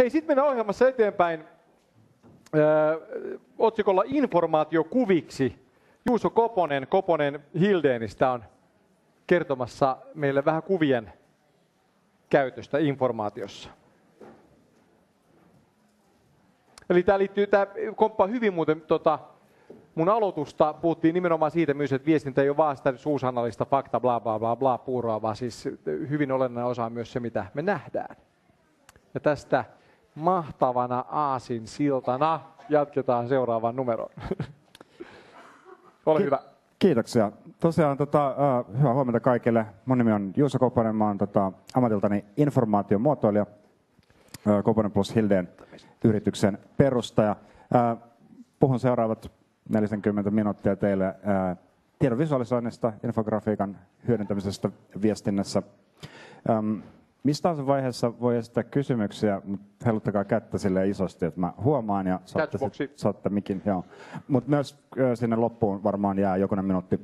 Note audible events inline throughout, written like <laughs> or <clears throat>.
Hei, sitten mennään ohjelmassa eteenpäin öö, otsikolla informaatiokuviksi. Juuso Koponen, Koponen Hildeenistä on kertomassa meille vähän kuvien käytöstä informaatiossa. Eli tämä liittyy, tämä komppaa hyvin muuten tota, mun aloitusta, puhuttiin nimenomaan siitä myös, että viestintä ei ole vaan sitä suusanallista fakta, bla bla bla bla puuroa, vaan siis hyvin olennainen osa on myös se, mitä me nähdään. Ja tästä mahtavana aasin siltana jatketaan seuraavaan numeroon. <laughs> Ole Ki- hyvä. Kiitoksia. Tosiaan tota, uh, hyvää huomenta kaikille. Mun nimi on Juuso Koponen, mä oon tota, ammatiltani informaation muotoilija. Uh, Koponen plus Hildeen yrityksen perustaja. Uh, puhun seuraavat 40 minuuttia teille uh, tiedon visualisoinnista, infografiikan hyödyntämisestä viestinnässä. Um, Mistä tahansa vaiheessa voi esittää kysymyksiä, mutta heiluttakaa kättä sille isosti, että mä huomaan ja saatte, sit, saatte mikin. Joo. Mutta myös sinne loppuun varmaan jää jokunen minuutti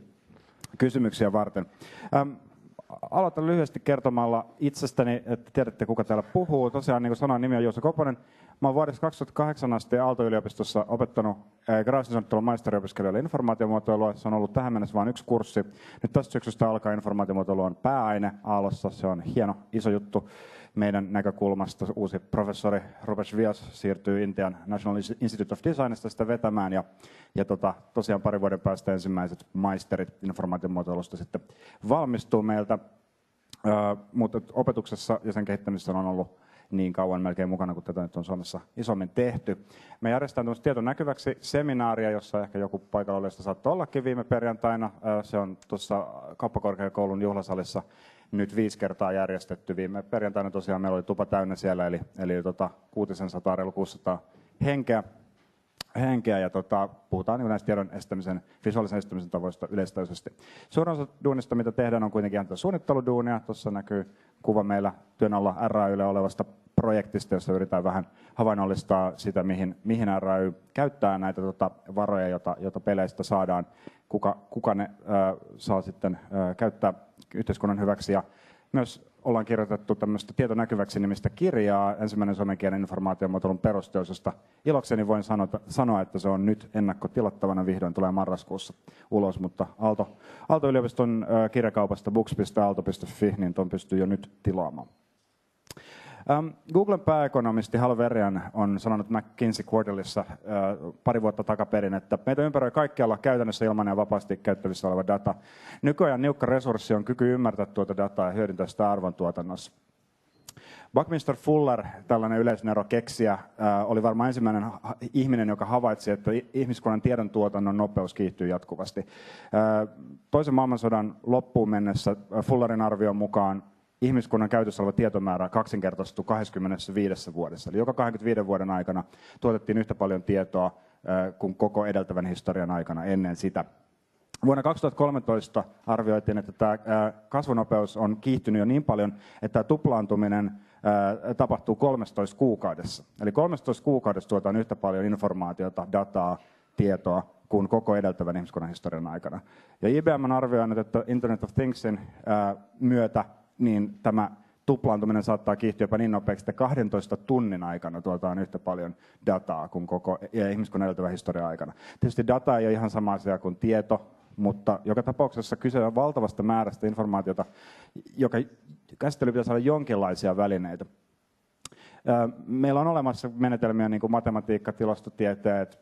kysymyksiä varten. Ähm, aloitan lyhyesti kertomalla itsestäni, että tiedätte kuka täällä puhuu. Tosiaan niin kuin sanoin, nimi on Juuso Koponen. Mä olen vuodesta 2008 asti Aalto-yliopistossa opettanut äh, graafisen maisteriopiskelijoille informaatiomuotoilua. Se on ollut tähän mennessä vain yksi kurssi. Nyt tästä syksystä alkaa informaatiomuotoilu on pääaine Aallossa. Se on hieno, iso juttu meidän näkökulmasta. Uusi professori Robert Vias siirtyy Intian National Institute of Designista sitä vetämään. Ja, ja tota, tosiaan parin vuoden päästä ensimmäiset maisterit informaatiomuotoilusta sitten valmistuu meiltä. Uh, mutta opetuksessa ja sen kehittämisessä on ollut niin kauan melkein mukana, kun tätä nyt on Suomessa isommin tehty. Me järjestetään tieto näkyväksi seminaaria, jossa ehkä joku paikalla olevista saattoi ollakin viime perjantaina. Se on tuossa kauppakorkeakoulun juhlasalissa nyt viisi kertaa järjestetty. Viime perjantaina tosiaan meillä oli tupa täynnä siellä, eli, eli tota, 600, reilu 600 henkeä henkeä ja tota, puhutaan niin näistä tiedon estämisen, visuaalisen estämisen tavoista yleistäisesti. Suurin osa duunista, mitä tehdään, on kuitenkin ihan suunnitteluduunia. Tuossa näkyy kuva meillä työn alla RAYlle olevasta projektista, jossa yritetään vähän havainnollistaa sitä, mihin, mihin RAY käyttää näitä tota, varoja, joita, joita peleistä saadaan, kuka, kuka ne ö, saa sitten ö, käyttää yhteiskunnan hyväksi. Ja myös ollaan kirjoitettu tämmöistä tietonäkyväksi nimistä kirjaa, ensimmäinen suomenkielinen informaatiomuotoilun perusteosesta. Ilokseni voin sanoa, että se on nyt ennakkotilattavana, vihdoin tulee marraskuussa ulos, mutta Aalto, Aalto-yliopiston kirjakaupasta books.aalto.fi, niin tuon pystyy jo nyt tilaamaan. Um, Googlen pääekonomisti Hal Verian on sanonut McKinsey Quarterlyssa uh, pari vuotta takaperin, että meitä ympäröi kaikkialla käytännössä ilmainen ja vapaasti käyttävissä oleva data. Nykyajan niukka resurssi on kyky ymmärtää tuota dataa ja hyödyntää sitä arvontuotannossa. Buckminster Fuller, tällainen yleisnero keksiä, oli varmaan ensimmäinen ihminen, joka havaitsi, että ihmiskunnan tiedon tuotannon nopeus kiihtyy jatkuvasti. Toisen maailmansodan loppuun mennessä Fullerin arvion mukaan ihmiskunnan käytössä oleva tietomäärä kaksinkertaistuu 25 vuodessa. Eli joka 25 vuoden aikana tuotettiin yhtä paljon tietoa kuin koko edeltävän historian aikana ennen sitä. Vuonna 2013 arvioitiin, että tämä kasvunopeus on kiihtynyt jo niin paljon, että tuplaantuminen tapahtuu 13 kuukaudessa. Eli 13 kuukaudessa tuotaan yhtä paljon informaatiota, dataa, tietoa kuin koko edeltävän ihmiskunnan historian aikana. Ja IBM on arvioinut, että Internet of Thingsin myötä niin tämä tuplaantuminen saattaa kiihtyä jopa niin nopeaksi, että 12 tunnin aikana tuotaan yhtä paljon dataa kuin koko ihmiskunnan edeltävän historian aikana. Tietysti data ei ole ihan sama asia kuin tieto, mutta joka tapauksessa kyse on valtavasta määrästä informaatiota, joka käsittely pitäisi olla jonkinlaisia välineitä. Meillä on olemassa menetelmiä niin kuin matematiikka, tilastotieteet,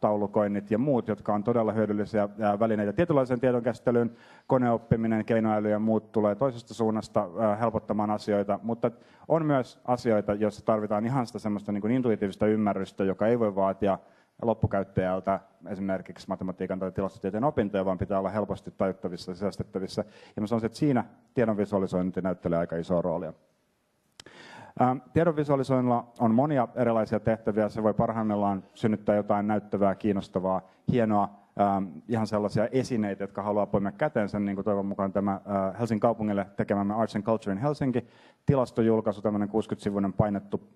taulukoinnit ja muut, jotka on todella hyödyllisiä välineitä tietynlaisen tiedon käsittelyyn. Koneoppiminen, keinoäly ja muut tulee toisesta suunnasta helpottamaan asioita, mutta on myös asioita, joissa tarvitaan ihan sitä semmoista niin kuin intuitiivista ymmärrystä, joka ei voi vaatia loppukäyttäjältä esimerkiksi matematiikan tai tilastotieteen opintoja, vaan pitää olla helposti tajuttavissa ja sisäistettävissä. Ja mä sanoisin, että siinä tiedon visualisointi näyttelee aika isoa roolia. Ähm, tiedon visualisoinnilla on monia erilaisia tehtäviä. Se voi parhaimmillaan synnyttää jotain näyttävää, kiinnostavaa, hienoa, ähm, ihan sellaisia esineitä, jotka haluaa poimia käteensä, niin kuin toivon mukaan tämä äh, Helsingin kaupungille tekemämme Arts and Culture in Helsinki tilastojulkaisu, tämmöinen 60-sivuinen painettu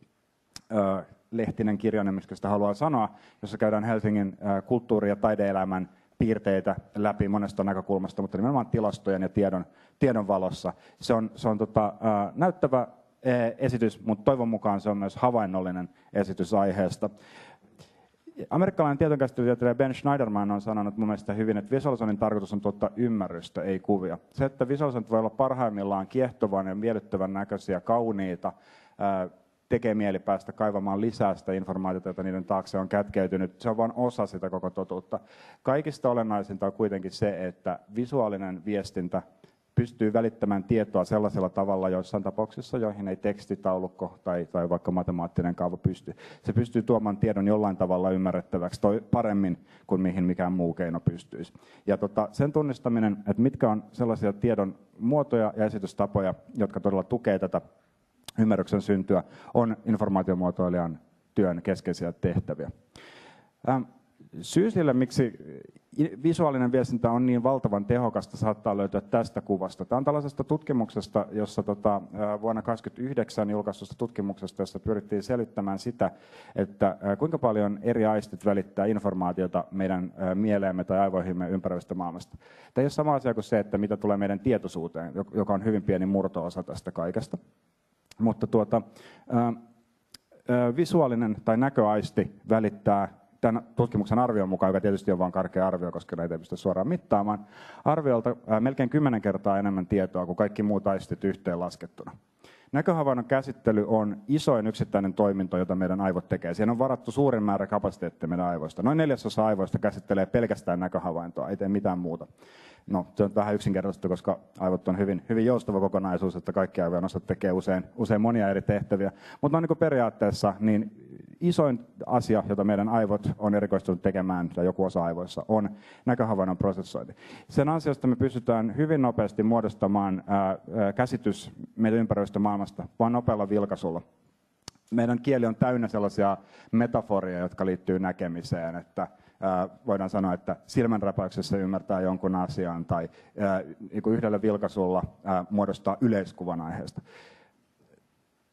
äh, lehtinen kirjainen, mistä sitä haluaa sanoa, jossa käydään Helsingin äh, kulttuuri- ja taideelämän piirteitä läpi monesta näkökulmasta, mutta nimenomaan tilastojen ja tiedon, tiedon valossa. Se on, se on tota, näyttävä, esitys, mutta toivon mukaan se on myös havainnollinen esitys aiheesta. Amerikkalainen tietokäsittelytieteilijä Ben Schneiderman on sanonut mun mielestä hyvin, että visualisoinnin tarkoitus on tuottaa ymmärrystä, ei kuvia. Se, että visualisoinnit voi olla parhaimmillaan kiehtovan ja miellyttävän näköisiä, kauniita, tekee mieli päästä kaivamaan lisää sitä informaatiota, jota niiden taakse on kätkeytynyt. Se on vain osa sitä koko totuutta. Kaikista olennaisinta on kuitenkin se, että visuaalinen viestintä pystyy välittämään tietoa sellaisella tavalla joissain tapauksissa, joihin ei tekstitaulukko tai, tai vaikka matemaattinen kaava pysty. Se pystyy tuomaan tiedon jollain tavalla ymmärrettäväksi toi paremmin kuin mihin mikään muu keino pystyisi. Ja tota, sen tunnistaminen, että mitkä on sellaisia tiedon muotoja ja esitystapoja, jotka todella tukee tätä ymmärryksen syntyä, on informaatiomuotoilijan työn keskeisiä tehtäviä. Ähm, syy sille, miksi visuaalinen viestintä on niin valtavan tehokasta, saattaa löytyä tästä kuvasta. Tämä on tällaisesta tutkimuksesta, jossa tota, vuonna 2029 julkaistusta tutkimuksesta, jossa pyrittiin selittämään sitä, että kuinka paljon eri aistit välittää informaatiota meidän mieleemme tai aivoihimme ympäröivästä maailmasta. Tämä ei ole sama asia kuin se, että mitä tulee meidän tietoisuuteen, joka on hyvin pieni murto-osa tästä kaikesta. Mutta tuota, visuaalinen tai näköaisti välittää tämän tutkimuksen arvion mukaan, joka tietysti on vain karkea arvio, koska näitä ei pysty suoraan mittaamaan, arviolta melkein kymmenen kertaa enemmän tietoa kuin kaikki muut aistit yhteen laskettuna. Näköhavainnon käsittely on isoin yksittäinen toiminto, jota meidän aivot tekee. Siihen on varattu suurin määrä kapasiteettia meidän aivoista. Noin neljäsosa aivoista käsittelee pelkästään näköhavaintoa, ei tee mitään muuta. No, se on vähän yksinkertaista, koska aivot on hyvin, hyvin joustava kokonaisuus, että kaikki aivojen osat tekee usein, usein monia eri tehtäviä. Mutta niin periaatteessa niin isoin asia, jota meidän aivot on erikoistunut tekemään, tai joku osa aivoissa, on näköhavainnon prosessointi. Sen ansiosta me pystytään hyvin nopeasti muodostamaan käsitys meidän ympäröistä maailmasta, vaan nopealla vilkaisulla. Meidän kieli on täynnä sellaisia metaforia, jotka liittyy näkemiseen, että voidaan sanoa, että silmänräpäyksessä ymmärtää jonkun asian tai niin yhdellä vilkaisulla muodostaa yleiskuvan aiheesta.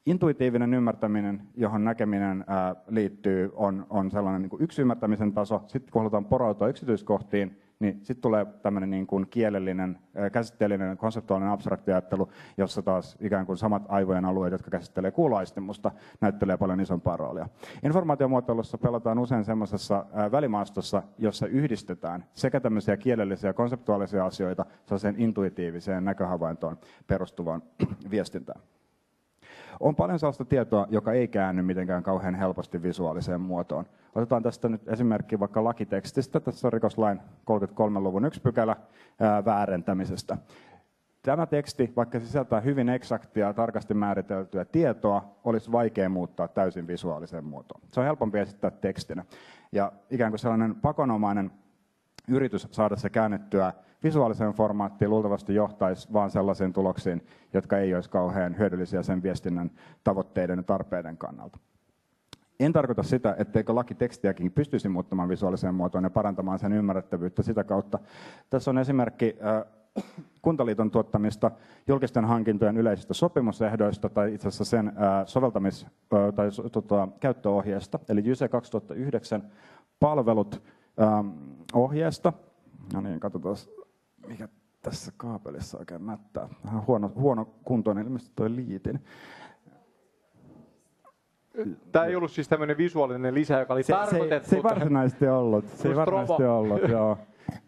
Intuitiivinen ymmärtäminen, johon näkeminen liittyy, on, on sellainen niin kuin yksi ymmärtämisen taso. Sitten kun halutaan porautua yksityiskohtiin, niin sitten tulee tämmöinen niin kuin kielellinen, käsitteellinen, konseptuaalinen abstraktiajattelu, jossa taas ikään kuin samat aivojen alueet, jotka käsittelee kuuloaistimusta, näyttelee paljon isompaa roolia. Informaatiomuotoilussa pelataan usein semmoisessa välimaastossa, jossa yhdistetään sekä tämmöisiä kielellisiä konseptuaalisia asioita sellaiseen intuitiiviseen näköhavaintoon perustuvaan <clears throat> viestintään. On paljon sellaista tietoa, joka ei käänny mitenkään kauhean helposti visuaaliseen muotoon. Otetaan tästä nyt esimerkki vaikka lakitekstistä. Tässä on rikoslain 33 luvun yksi pykälä ää, väärentämisestä. Tämä teksti, vaikka sisältää hyvin eksaktia, tarkasti määriteltyä tietoa, olisi vaikea muuttaa täysin visuaaliseen muotoon. Se on helpompi esittää tekstinä. Ja ikään kuin sellainen pakonomainen yritys saada se käännettyä visuaaliseen formaattiin luultavasti johtaisi vain sellaisiin tuloksiin, jotka ei olisi kauhean hyödyllisiä sen viestinnän tavoitteiden ja tarpeiden kannalta. En tarkoita sitä, etteikö laki tekstiäkin pystyisi muuttamaan visuaaliseen muotoon ja parantamaan sen ymmärrettävyyttä sitä kautta. Tässä on esimerkki äh, Kuntaliiton tuottamista julkisten hankintojen yleisistä sopimusehdoista tai itse asiassa sen äh, soveltamis- tai tota, käyttöohjeesta, eli JYSE 2009 palvelut ähm, ohjeesta. No niin, katsotaan mikä tässä kaapelissa oikein mättää. Vähän huono, huono kuntoinen ilmeisesti tuo liitin. Tämä ei ollut siis tämmöinen visuaalinen lisä, joka oli se, tarkoitettu. Se, se ei varsinaisesti ollut. Se ei varsinaisesti ollut, <laughs> joo.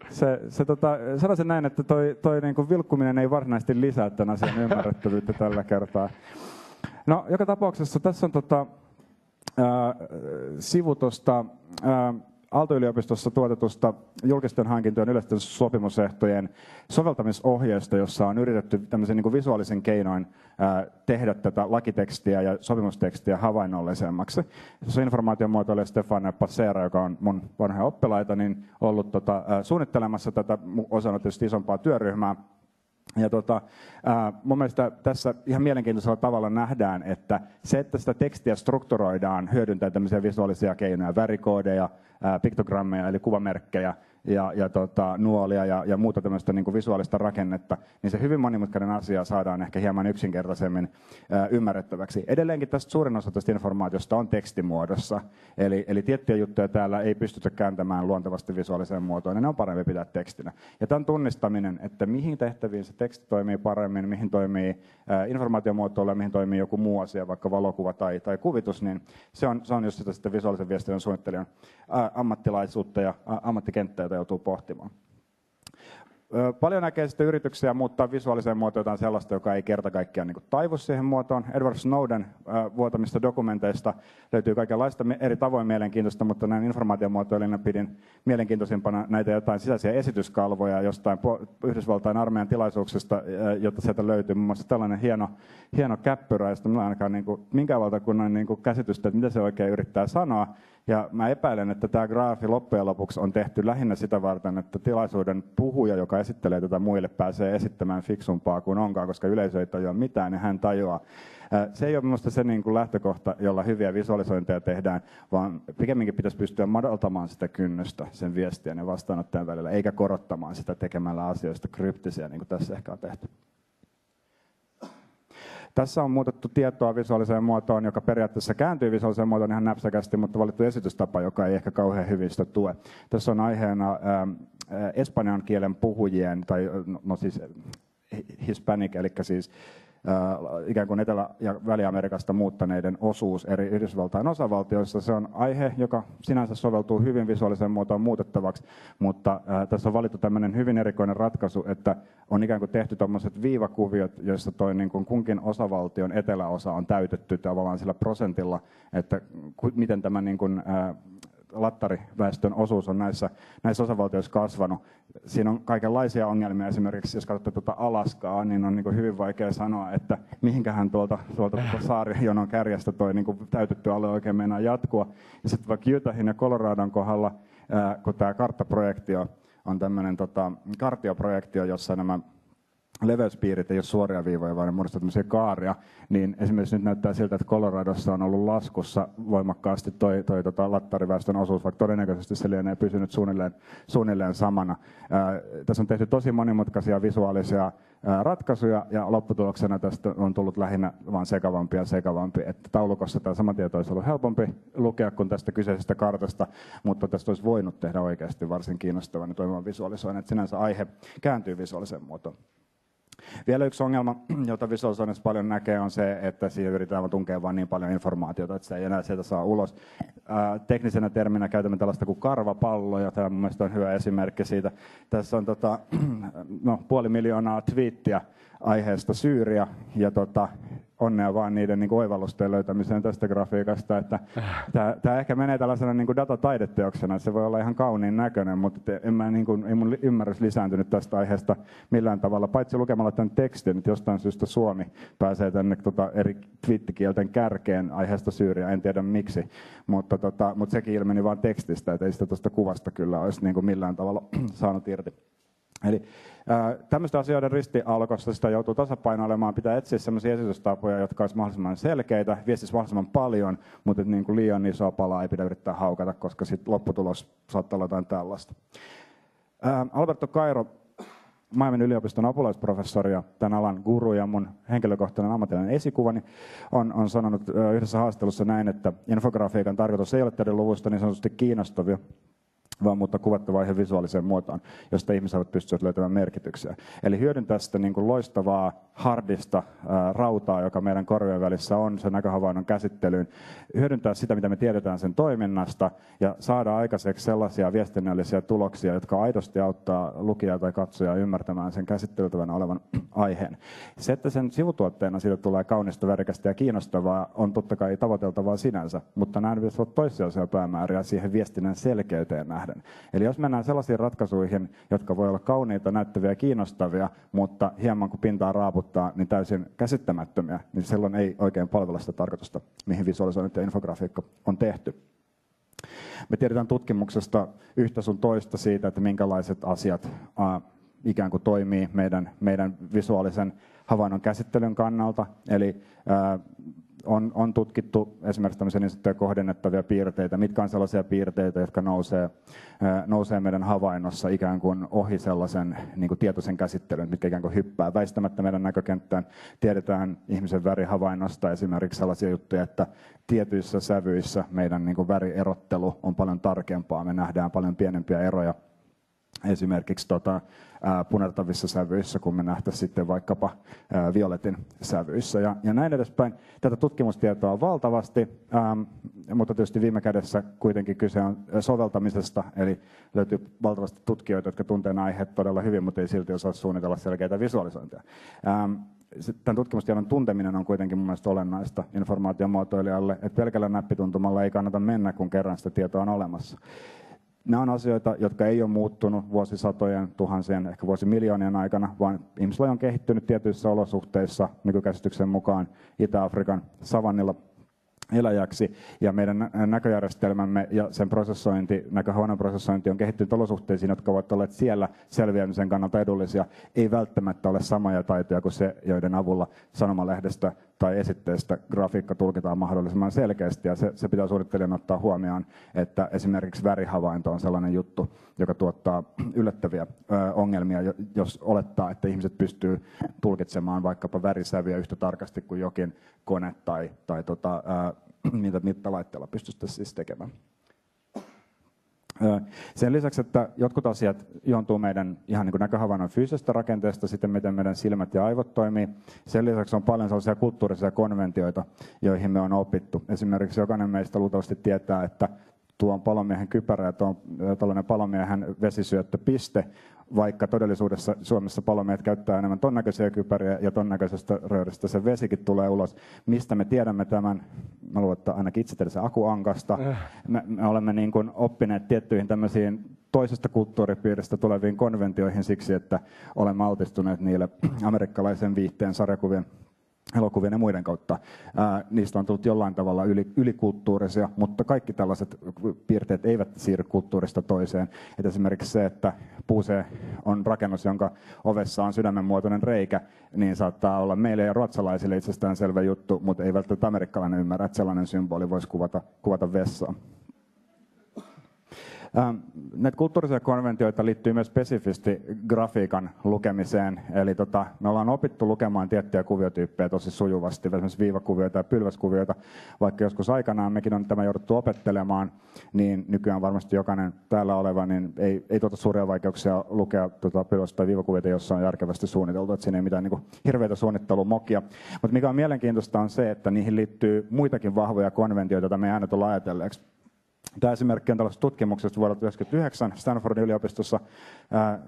Se, se tota, sanoisin näin, että toi, toi niinku vilkkuminen ei varsinaisesti lisää tämän asian <laughs> ymmärrettävyyttä tällä kertaa. No, joka tapauksessa tässä on tota, ää, sivu tuosta, Aalto-yliopistossa tuotetusta julkisten hankintojen yleisten sopimusehtojen soveltamisohjeesta, jossa on yritetty niin kuin visuaalisen keinoin tehdä tätä lakitekstiä ja sopimustekstiä havainnollisemmaksi. Se informaatiomuotoilija Stefan Passera, joka on mun vanha oppilaita, niin ollut tota, suunnittelemassa tätä osana tietysti isompaa työryhmää, ja tota, äh, mun mielestä tässä ihan mielenkiintoisella tavalla nähdään, että se, että sitä tekstiä strukturoidaan hyödyntää tämmöisiä visuaalisia keinoja, värikoodeja, äh, piktogrammeja eli kuvamerkkejä, ja, ja tota, nuolia ja, ja muuta tämmöistä niin visuaalista rakennetta, niin se hyvin monimutkainen asia saadaan ehkä hieman yksinkertaisemmin ää, ymmärrettäväksi. Edelleenkin tästä suurin osa tästä informaatiosta on tekstimuodossa, eli, eli tiettyjä juttuja täällä ei pystytä kääntämään luontevasti visuaaliseen muotoon, niin ne on parempi pitää tekstinä. Ja tämän tunnistaminen, että mihin tehtäviin se teksti toimii paremmin, mihin toimii ää, informaatiomuotoilu ja mihin toimii joku muu asia, vaikka valokuva tai, tai kuvitus, niin se on, se on just sitä sitten visuaalisen viestinnän suunnittelijan ää, ammattilaisuutta ja ää, ammattikenttää, jota joutuu pohtimaan. Paljon näkee sitten yrityksiä muuttaa visuaaliseen muotoon jotain sellaista, joka ei kerta kaikkiaan niin taivu siihen muotoon. Edward Snowden vuotamista dokumenteista löytyy kaikenlaista eri tavoin mielenkiintoista, mutta näin informaatiomuotoilijana pidin mielenkiintoisimpana näitä jotain sisäisiä esityskalvoja jostain Yhdysvaltain armeijan tilaisuuksista, jotta sieltä löytyy muun muassa tällainen hieno, hieno käppyrä, josta minulla ainakaan niin kuin, valtakunnan niin kuin käsitystä, että mitä se oikein yrittää sanoa. Ja mä epäilen, että tämä graafi loppujen lopuksi on tehty lähinnä sitä varten, että tilaisuuden puhuja, joka esittelee tätä muille, pääsee esittämään fiksumpaa kuin onkaan, koska yleisö ei tajua mitään ja hän tajuaa. Se ei ole minusta se niin kuin lähtökohta, jolla hyviä visualisointeja tehdään, vaan pikemminkin pitäisi pystyä madaltamaan sitä kynnystä sen viestien ja vastaanottajan välillä, eikä korottamaan sitä tekemällä asioista kryptisiä, niin kuin tässä ehkä on tehty. Tässä on muutettu tietoa visuaaliseen muotoon, joka periaatteessa kääntyy visuaaliseen muotoon ihan näpsäkästi, mutta valittu esitystapa, joka ei ehkä kauhean hyvin sitä tue. Tässä on aiheena äh, espanjan kielen puhujien, tai no, no siis hispanic, eli siis ikään kuin Etelä- ja Väli-Amerikasta muuttaneiden osuus eri Yhdysvaltain osavaltioissa. Se on aihe, joka sinänsä soveltuu hyvin visuaaliseen muotoon muutettavaksi, mutta tässä on valittu tämmöinen hyvin erikoinen ratkaisu, että on ikään kuin tehty tuommoiset viivakuviot, joissa toi niin kuin kunkin osavaltion eteläosa on täytetty tavallaan sillä prosentilla, että miten tämä niin kuin, lattariväestön osuus on näissä, näissä osavaltioissa kasvanut. Siinä on kaikenlaisia ongelmia. Esimerkiksi jos katsotte tuota Alaskaa, niin on niin hyvin vaikea sanoa, että mihinkähän tuolta, tuolta tuota saarijonon kärjestä toi niin täytetty alue oikein meinaa jatkua. Ja sitten vaikka Utahin ja Coloradon kohdalla, ää, kun tämä karttaprojektio on tämmöinen tota, kartioprojektio, jossa nämä leveyspiirit ei ole suoria viivoja, vaan ne muodostavat tämmöisiä kaaria, niin esimerkiksi nyt näyttää siltä, että Coloradossa on ollut laskussa voimakkaasti toi, toi tota lattariväestön osuus, vaikka todennäköisesti se lienee pysynyt suunnilleen, suunnilleen samana. Ää, tässä on tehty tosi monimutkaisia visuaalisia ää, ratkaisuja, ja lopputuloksena tästä on tullut lähinnä vain sekavampi ja sekavampi. Että taulukossa tämä sama tieto olisi ollut helpompi lukea kuin tästä kyseisestä kartasta, mutta tästä olisi voinut tehdä oikeasti varsin kiinnostavan ja toimivan visualisoinnin. Että sinänsä aihe kääntyy visuaaliseen muotoon. Vielä yksi ongelma, <clears throat> jota visualisoinnissa paljon näkee, on se, että siihen yritetään tunkea vain niin paljon informaatiota, että se ei enää sieltä saa ulos. Teknisenä terminä käytämme tällaista kuin karvapallo, ja tämä on on hyvä esimerkki siitä. Tässä on tota, <clears throat> no, puoli miljoonaa twiittiä aiheesta Syyria, ja tota, onnea vaan niiden niin oivallusten löytämiseen tästä grafiikasta. Että tämä ehkä menee tällaisena niin kuin datataideteoksena, se voi olla ihan kauniin näköinen, mutta en mä, niin kuin, ei mun ymmärrys lisääntynyt tästä aiheesta millään tavalla, paitsi lukemalla tämän tekstin, että jostain syystä Suomi pääsee tänne tota, eri twittikielten kärkeen aiheesta Syyriä, en tiedä miksi, mutta, tota, mutta sekin ilmeni vain tekstistä, että ei sitä tuosta kuvasta kyllä olisi niin kuin millään tavalla <clears throat> saanut irti. Eli tämmöisten asioiden ristialkossa sitä joutuu tasapainoilemaan, pitää etsiä sellaisia esitystapoja, jotka olisivat mahdollisimman selkeitä, viestisi mahdollisimman paljon, mutta niin kuin liian isoa palaa ei pidä yrittää haukata, koska sit lopputulos saattaa olla jotain tällaista. Alberto Cairo, Miamin yliopiston apulaisprofessori ja tämän alan guru ja mun henkilökohtainen ammatillinen esikuvani on, on sanonut yhdessä haastattelussa näin, että infografiikan tarkoitus ei ole tehdä luvusta niin sanotusti kiinnostavia, vaan muuttaa kuvattavaa ihan visuaaliseen muotoon, josta ihmiset pystyvät löytämään merkityksiä. Eli hyödyntää sitä niin kuin loistavaa hardista ää, rautaa, joka meidän korvien välissä on sen näköhavainnon käsittelyyn, hyödyntää sitä, mitä me tiedetään sen toiminnasta ja saada aikaiseksi sellaisia viestinnällisiä tuloksia, jotka aidosti auttaa lukijaa tai katsojaa ymmärtämään sen käsitteltävänä olevan <clears throat> aiheen. Se, että sen sivutuotteena siitä tulee kaunista, värikästä ja kiinnostavaa, on totta kai tavoiteltavaa sinänsä, mutta nämä ovat toissijaisia päämääriä siihen viestinnän selkeyteen nähdään nähden. Eli jos mennään sellaisiin ratkaisuihin, jotka voi olla kauniita, näyttäviä ja kiinnostavia, mutta hieman kun pintaa raaputtaa, niin täysin käsittämättömiä, niin silloin ei oikein palvella sitä tarkoitusta, mihin visualisoinnit ja infografiikka on tehty. Me tiedetään tutkimuksesta yhtä sun toista siitä, että minkälaiset asiat äh, ikään kuin toimii meidän, meidän visuaalisen havainnon käsittelyn kannalta. Eli äh, on, on tutkittu esimerkiksi tämmöisiä niin kohdennettavia piirteitä, mitkä on sellaisia piirteitä, jotka nousee, nousee meidän havainnossa ikään kuin ohi sellaisen niin kuin tietoisen käsittelyn, mitkä ikään kuin hyppää väistämättä meidän näkökenttään. Tiedetään ihmisen värihavainnosta esimerkiksi sellaisia juttuja, että tietyissä sävyissä meidän niin kuin värierottelu on paljon tarkempaa, me nähdään paljon pienempiä eroja esimerkiksi tota, punertavissa sävyissä, kun me nähtäisiin sitten vaikkapa violetin sävyissä ja, ja näin edespäin. Tätä tutkimustietoa on valtavasti, ää, mutta tietysti viime kädessä kuitenkin kyse on soveltamisesta, eli löytyy valtavasti tutkijoita, jotka tuntevat aiheet todella hyvin, mutta ei silti osaa suunnitella selkeitä visualisointia. Ää, tämän tutkimustiedon tunteminen on kuitenkin mun mielestä olennaista informaatiomuotoilijalle, että pelkällä näppituntumalla ei kannata mennä, kun kerran sitä tietoa on olemassa. Nämä on asioita, jotka ei ole muuttunut vuosisatojen, tuhansien, ehkä vuosimiljoonien aikana, vaan ihmislaji on kehittynyt tietyissä olosuhteissa nykykäsityksen mukaan Itä-Afrikan savannilla eläjäksi. Ja meidän näköjärjestelmämme ja sen prosessointi, näköhavainnon prosessointi on kehittynyt olosuhteisiin, jotka ovat olleet siellä selviämisen kannalta edullisia, ei välttämättä ole samoja taitoja kuin se, joiden avulla sanomalehdestä tai esitteestä grafiikka tulkitaan mahdollisimman selkeästi ja se, se pitää suunnittelijan ottaa huomioon, että esimerkiksi värihavainto on sellainen juttu, joka tuottaa yllättäviä ö, ongelmia, jos olettaa, että ihmiset pystyy tulkitsemaan vaikkapa värisäviä yhtä tarkasti kuin jokin kone tai, tai tota, ö, <clears throat> mitä mittalaitteella pystyisi siis tekemään. Sen lisäksi, että jotkut asiat juontuu meidän ihan niin näköhavainnon fyysisestä rakenteesta, sitten miten meidän silmät ja aivot toimii. Sen lisäksi on paljon sellaisia kulttuurisia konventioita, joihin me on opittu. Esimerkiksi jokainen meistä luultavasti tietää, että tuo on palomiehen kypärä ja tuo on tällainen palomiehen vesisyöttöpiste vaikka todellisuudessa Suomessa palomiehet käyttää enemmän ton näköisiä kypäriä ja ton näköisestä rööristä se vesikin tulee ulos. Mistä me tiedämme tämän? Mä luulen, että ainakin itse se akuankasta. Äh. Me, me olemme niin kuin oppineet tiettyihin tämmöisiin toisesta kulttuuripiiristä tuleviin konventioihin siksi, että olemme altistuneet niille <clears throat> amerikkalaisen viihteen sarjakuvien elokuvien ja muiden kautta. Ää, niistä on tullut jollain tavalla yli, ylikulttuurisia, mutta kaikki tällaiset piirteet eivät siirry kulttuurista toiseen. Et esimerkiksi se, että puuse on rakennus, jonka ovessa on sydämenmuotoinen reikä, niin saattaa olla meille ja ruotsalaisille itsestään selvä juttu, mutta ei välttämättä amerikkalainen ymmärrä, että sellainen symboli voisi kuvata, kuvata vessaa. Ähm, näitä kulttuurisia konventioita liittyy myös spesifisti grafiikan lukemiseen. Eli tota, me ollaan opittu lukemaan tiettyjä kuviotyyppejä tosi sujuvasti, esimerkiksi viivakuvioita ja pylväskuvioita. Vaikka joskus aikanaan mekin on tämä jouduttu opettelemaan, niin nykyään varmasti jokainen täällä oleva niin ei, ei tuota suuria vaikeuksia lukea tuota pylväs- tai viivakuvioita, jossa on järkevästi suunniteltu, että siinä ei mitään niin hirveitä suunnittelumokia. Mutta mikä on mielenkiintoista on se, että niihin liittyy muitakin vahvoja konventioita, joita me ei aina tule ajatelleeksi. Tämä esimerkki on tällaisesta tutkimuksesta vuodelta 1999 Stanfordin yliopistossa.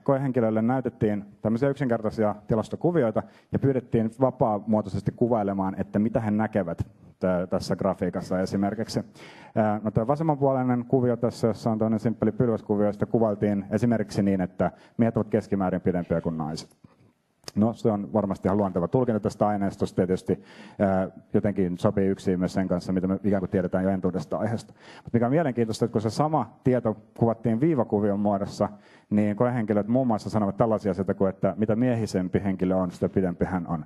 Koehenkilöille näytettiin tämmöisiä yksinkertaisia tilastokuvioita ja pyydettiin vapaamuotoisesti kuvailemaan, että mitä he näkevät tässä grafiikassa esimerkiksi. No, tämä vasemmanpuoleinen kuvio tässä, jossa on toinen simppeli pylväskuvio, josta kuvailtiin esimerkiksi niin, että miehet ovat keskimäärin pidempiä kuin naiset. No se on varmasti ihan luonteva tulkinta tästä aineistosta tietysti jotenkin sopii yksin myös sen kanssa, mitä me ikään kuin tiedetään jo entuudesta aiheesta. Mutta mikä on mielenkiintoista, että kun se sama tieto kuvattiin viivakuvion muodossa, niin koehenkilöt muun muassa sanovat tällaisia asioita kuin, että mitä miehisempi henkilö on, sitä pidempi hän on.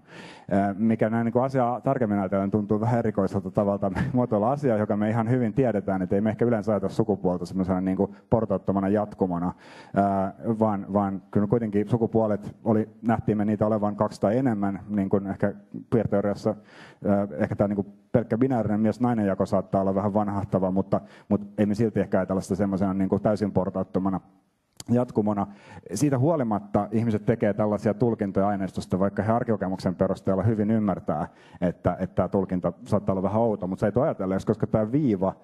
Mikä näin niin asiaa tarkemmin ajatellen tuntuu vähän erikoiselta tavalta <laughs> muotoilla asiaa, joka me ihan hyvin tiedetään, että ei me ehkä yleensä ajata sukupuolta semmoisena niin portauttomana jatkumona, vaan, vaan kyllä kuitenkin sukupuolet oli, nähtiin me niitä olevan kaksi tai enemmän, niin kuin ehkä piirteoriassa ehkä tämä niin pelkkä binäärinen mies-nainen jako saattaa olla vähän vanhahtava, mutta, mutta ei me silti ehkä ajatella sitä semmoisena niin täysin portauttomana jatkumona. Siitä huolimatta ihmiset tekee tällaisia tulkintoja aineistosta, vaikka he arkikokemuksen perusteella hyvin ymmärtää, että, että tämä tulkinta saattaa olla vähän outo, mutta se ei ajatella, koska tämä viiva,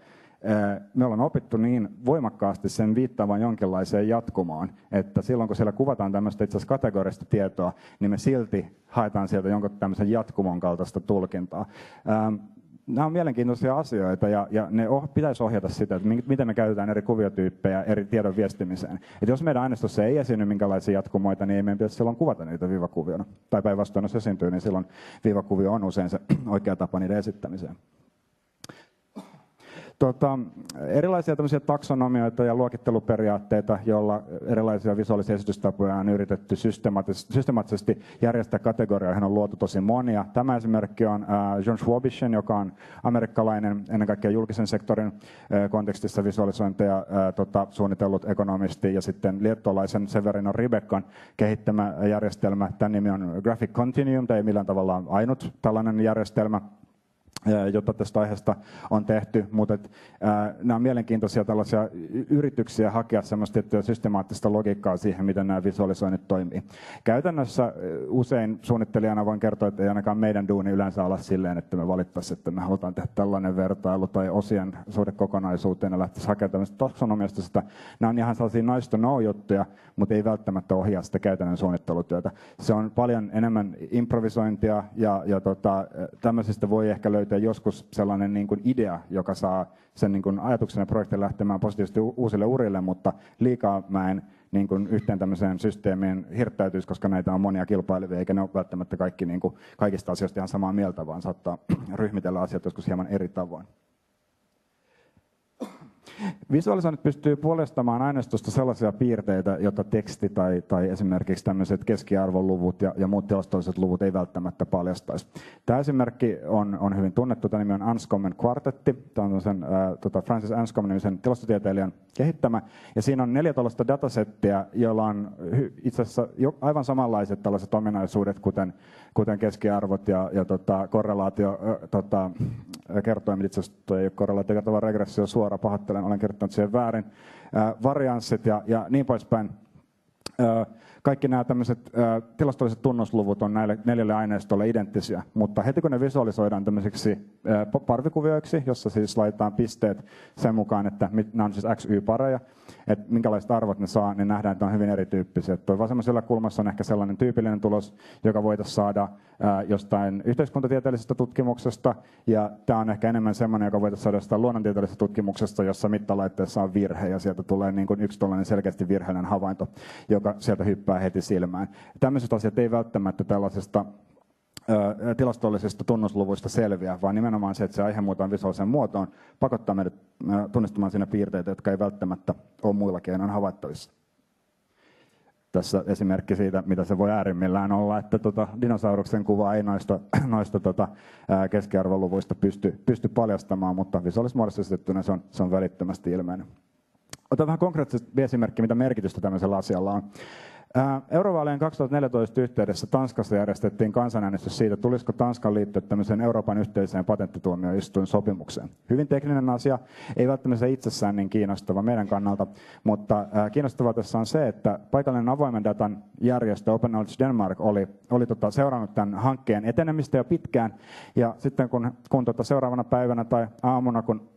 me ollaan opittu niin voimakkaasti sen viittaavan jonkinlaiseen jatkumaan, että silloin kun siellä kuvataan tämmöistä itse asiassa kategorista tietoa, niin me silti haetaan sieltä jonkun tämmöisen jatkumon kaltaista tulkintaa nämä on mielenkiintoisia asioita ja, ja ne oh, pitäisi ohjata sitä, että miten me käytetään eri kuviotyyppejä eri tiedon viestimiseen. Et jos meidän aineistossa ei esiinny minkälaisia jatkumoita, niin ei meidän pitäisi silloin kuvata niitä viivakuviona. Tai päinvastoin, jos esiintyy, niin silloin viivakuvio on usein se <clears throat> oikea tapa niiden esittämiseen. Tota, erilaisia tämmöisiä taksonomioita ja luokitteluperiaatteita, joilla erilaisia visuaalisia esitystapoja on yritetty systemaattisesti järjestää kategorioihin on luotu tosi monia. Tämä esimerkki on äh, John Schwabischen, joka on amerikkalainen ennen kaikkea julkisen sektorin äh, kontekstissa visualisointeja äh, tota, suunnitellut ekonomisti ja sitten liettualaisen Severino Ribekan kehittämä järjestelmä. Tämän nimi on Graphic Continuum, tämä ei millään tavalla ainut tällainen järjestelmä jota tästä aiheesta on tehty, mutta et, ää, nämä on mielenkiintoisia tällaisia yrityksiä hakea semmoista tiettyä systemaattista logiikkaa siihen, miten nämä visualisoinnit toimii. Käytännössä usein suunnittelijana voin kertoa, että ei ainakaan meidän duuni yleensä ala silleen, että me valittaisiin, että me halutaan tehdä tällainen vertailu tai osien suhde kokonaisuuteen ja lähtisi hakemaan tämmöistä taksonomiasta sitä. Nämä on ihan sellaisia nice to know juttuja, mutta ei välttämättä ohjaa sitä käytännön suunnittelutyötä. Se on paljon enemmän improvisointia ja, ja tota, tämmöisistä voi ehkä löytää löytyä joskus sellainen niin kuin idea, joka saa sen niin kuin ajatuksen ja projektin lähtemään positiivisesti uusille urille, mutta liikaa mä en niin kuin yhteen tämmöiseen systeemiin hirttäytyisi, koska näitä on monia kilpailevia, eikä ne ole välttämättä kaikki niin kuin, kaikista asioista ihan samaa mieltä, vaan saattaa <clears throat> ryhmitellä asiat joskus hieman eri tavoin. Visualisoinnit pystyy puolestamaan aineistosta sellaisia piirteitä, joita teksti tai, tai esimerkiksi tämmöiset keskiarvoluvut ja, ja muut tilastolliset luvut ei välttämättä paljastaisi. Tämä esimerkki on, on hyvin tunnettu. Tämä nimi on Anscomben kvartetti. Tämä on sen, äh, tota Francis Anscomben nimisen tilastotieteilijän kehittämä. Ja siinä on neljä tällaista datasettia, joilla on itse asiassa aivan samanlaiset tällaiset ominaisuudet, kuten, kuten keskiarvot ja, ja tota, korrelaatio, tota, kertoimet. Itse asiassa ei ole korrelaatio kertova regressio suora, pahoittelen olen kirjoittanut siihen väärin, varianssit ja, ja niin poispäin. Kaikki nämä tämmöiset tilastolliset tunnusluvut on näille neljälle aineistolle identtisiä, mutta heti kun ne visualisoidaan tämmöisiksi parvikuvioiksi, jossa siis laitetaan pisteet sen mukaan, että nämä on siis XY-pareja, että minkälaiset arvot ne saa, niin nähdään, että ne on hyvin erityyppisiä. Tuo vasemmalla kulmassa on ehkä sellainen tyypillinen tulos, joka voitaisiin saada jostain yhteiskuntatieteellisestä tutkimuksesta, ja tämä on ehkä enemmän sellainen, joka voitaisiin saada jostain luonnontieteellisestä tutkimuksesta, jossa mittalaitteessa on virhe, ja sieltä tulee niin kuin yksi selkeästi virheellinen havainto, joka sieltä hyppää heti silmään. Tämmöiset asiat ei välttämättä tällaisesta tilastollisista tunnusluvuista selviä, vaan nimenomaan se, että se aihe muutaan visuaaliseen muotoon, pakottaa meidät tunnistamaan siinä piirteitä, jotka ei välttämättä ole muilla keinoin havaittavissa. Tässä esimerkki siitä, mitä se voi äärimmillään olla, että tota, dinosauruksen kuva ei noista, <clears throat> noista tota, keskiarvoluvuista pysty, pysty paljastamaan, mutta visuaalismuodossa se on, se on välittömästi ilmeinen. Otan vähän konkreettisesti esimerkki, mitä merkitystä tämmöisellä asialla on. Eurovaalien 2014 yhteydessä Tanskassa järjestettiin kansanäänestys siitä, tulisiko Tanskan liittyä tämmöiseen Euroopan yhteiseen patenttituomioistuin sopimukseen. Hyvin tekninen asia, ei välttämättä itsessään niin kiinnostava meidän kannalta, mutta kiinnostavaa tässä on se, että paikallinen avoimen datan järjestö Open Knowledge Denmark oli, oli tota, seurannut tämän hankkeen etenemistä jo pitkään, ja sitten kun, kun tota seuraavana päivänä tai aamuna, kun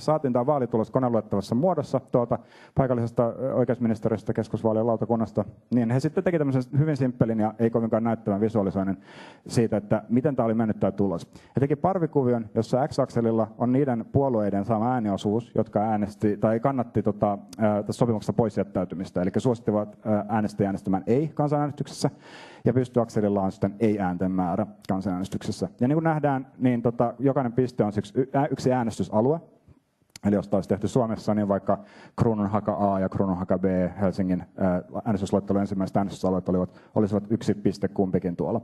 saatiin tämä vaalitulos koneluettavassa muodossa tuolta paikallisesta oikeusministeriöstä keskusvaalien lautakunnasta, niin he sitten teki tämmöisen hyvin simppelin ja ei kovinkaan näyttävän visualisoinnin siitä, että miten tämä oli mennyt tämä tulos. He teki parvikuvion, jossa X-akselilla on niiden puolueiden saama ääniosuus, jotka äänesti tai kannatti tota, tässä sopimuksessa poisjättäytymistä, eli suosittivat äänestäjä äänestämään ei kansanäänestyksessä, ja pystyakselilla on sitten ei-äänten määrä kansanäänestyksessä. Ja niin kuin nähdään, niin tota, jokainen piste on yksi äänestysalue, Eli jos olisi tehty Suomessa, niin vaikka Kruununhaka A ja Kruununhaka B Helsingin äänestysluettelo ensimmäiset äänestysalueet olivat, olisivat yksi piste kumpikin tuolla.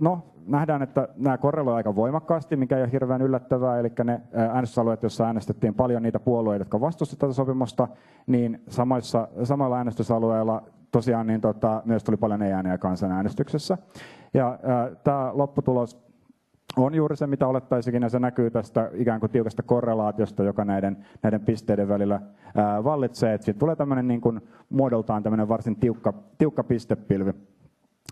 No, nähdään, että nämä korreloivat aika voimakkaasti, mikä ei ole hirveän yllättävää. Eli ne äänestysalueet, joissa äänestettiin paljon niitä puolueita, jotka vastustivat tätä sopimusta, niin samoissa, samalla äänestysalueella tosiaan niin tota, myös tuli paljon ei-ääniä kansanäänestyksessä. Ja tämä lopputulos on juuri se, mitä olettaisikin, ja se näkyy tästä ikään kuin tiukasta korrelaatiosta, joka näiden, näiden pisteiden välillä ää, vallitsee. Että siitä tulee tämmöinen niin kuin, muodoltaan tämmöinen varsin tiukka, tiukka pistepilvi.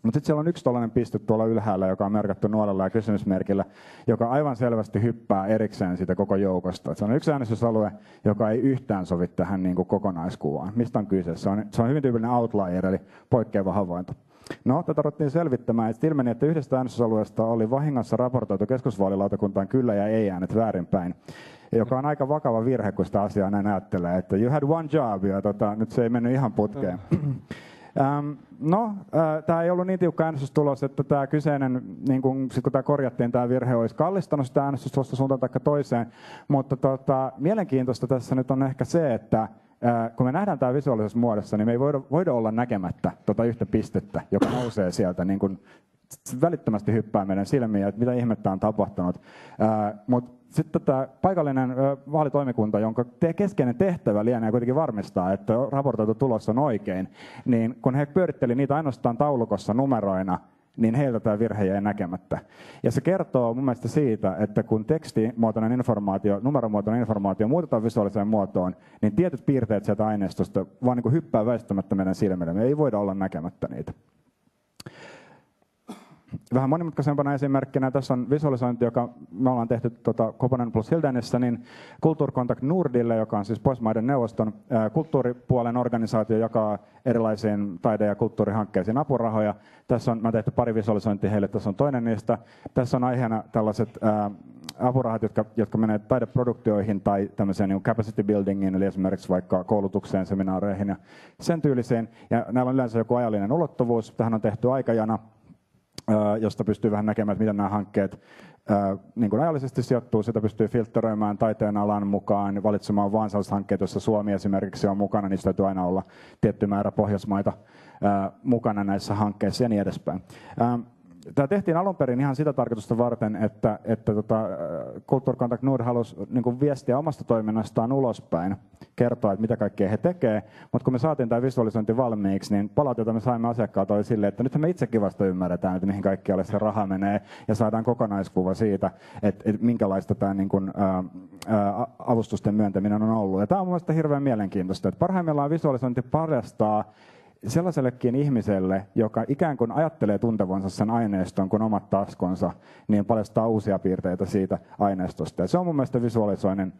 Mutta sitten siellä on yksi tällainen piste tuolla ylhäällä, joka on merkattu nuolella ja kysymysmerkillä, joka aivan selvästi hyppää erikseen siitä koko joukosta. Et se on yksi äänestysalue, joka ei yhtään sovi tähän niin kuin kokonaiskuvaan. Mistä on kyse? Se on, se on hyvin tyypillinen outlier, eli poikkeava havainto. No, tätä ruvettiin selvittämään, että ilmeni, että yhdestä äänestysalueesta oli vahingossa raportoitu keskusvaalilautakuntaan kyllä ja ei äänet väärinpäin joka on aika vakava virhe, kun sitä asiaa näin ajattelee, että you had one job, ja tota, nyt se ei mennyt ihan putkeen. Ähm, no, äh, tämä ei ollut niin tiukka äänestystulos, että tämä kyseinen, niin kun, sit kun tämä korjattiin, tämä virhe olisi kallistanut sitä äänestystulosta suuntaan tai toiseen. Mutta tota, mielenkiintoista tässä nyt on ehkä se, että kun me nähdään tämä visuaalisessa muodossa, niin me ei voida, voida olla näkemättä tuota yhtä pistettä, joka nousee sieltä niin kun välittömästi hyppää meidän silmiin, että mitä ihmettä on tapahtunut. Mutta sitten tämä paikallinen vaalitoimikunta, jonka te keskeinen tehtävä lienee kuitenkin varmistaa, että raportoitu tulos on oikein, niin kun he pyöritteli niitä ainoastaan taulukossa numeroina, niin heiltä tämä virhe jäi näkemättä. Ja se kertoo mun mielestä siitä, että kun tekstimuotoinen informaatio, numeromuotoinen informaatio muutetaan visuaaliseen muotoon, niin tietyt piirteet sieltä aineistosta vaan niin hyppää väistämättä meidän silmille. Me ei voida olla näkemättä niitä. Vähän monimutkaisempana esimerkkinä tässä on visualisointi, joka me ollaan tehty tuota Koponen plus Hildenissä, niin Kulttuurkontakt Nordille, joka on siis Pohjoismaiden neuvoston kulttuuripuolen organisaatio, joka erilaisiin taide- ja kulttuurihankkeisiin apurahoja. Tässä on, mä tehty pari visualisointia heille, tässä on toinen niistä. Tässä on aiheena tällaiset ää, apurahat, jotka, jotka menee taideproduktioihin tai tämmöiseen niin capacity buildingiin, eli esimerkiksi vaikka koulutukseen, seminaareihin ja sen tyyliseen. Ja näillä on yleensä joku ajallinen ulottuvuus. Tähän on tehty aikajana josta pystyy vähän näkemään, että miten nämä hankkeet niin kuin ajallisesti sijoittuu. Sitä pystyy filtteröimään taiteen alan mukaan, valitsemaan vain sellaiset hankkeet, joissa Suomi esimerkiksi on mukana. Niistä täytyy aina olla tietty määrä Pohjoismaita mukana näissä hankkeissa ja niin edespäin. Tämä tehtiin alun perin ihan sitä tarkoitusta varten, että, että tota, Culture Contact Nord halusi niin viestiä omasta toiminnastaan ulospäin, kertoa, että mitä kaikkea he tekevät. Mutta kun me saatiin tämä visualisointi valmiiksi, niin palaut, jota me saimme asiakkaalta, oli silleen, että nyt me itsekin vasta ymmärretään, että mihin kaikkialle se raha menee, ja saadaan kokonaiskuva siitä, että, että minkälaista tämä niin kuin, ää, ää, avustusten myöntäminen on ollut. Ja tämä on mielestäni hirveän mielenkiintoista, että parhaimmillaan visualisointi paljastaa sellaisellekin ihmiselle, joka ikään kuin ajattelee tuntevansa sen aineiston kuin omat taskonsa, niin paljastaa uusia piirteitä siitä aineistosta. Ja se on mun mielestä visualisoinnin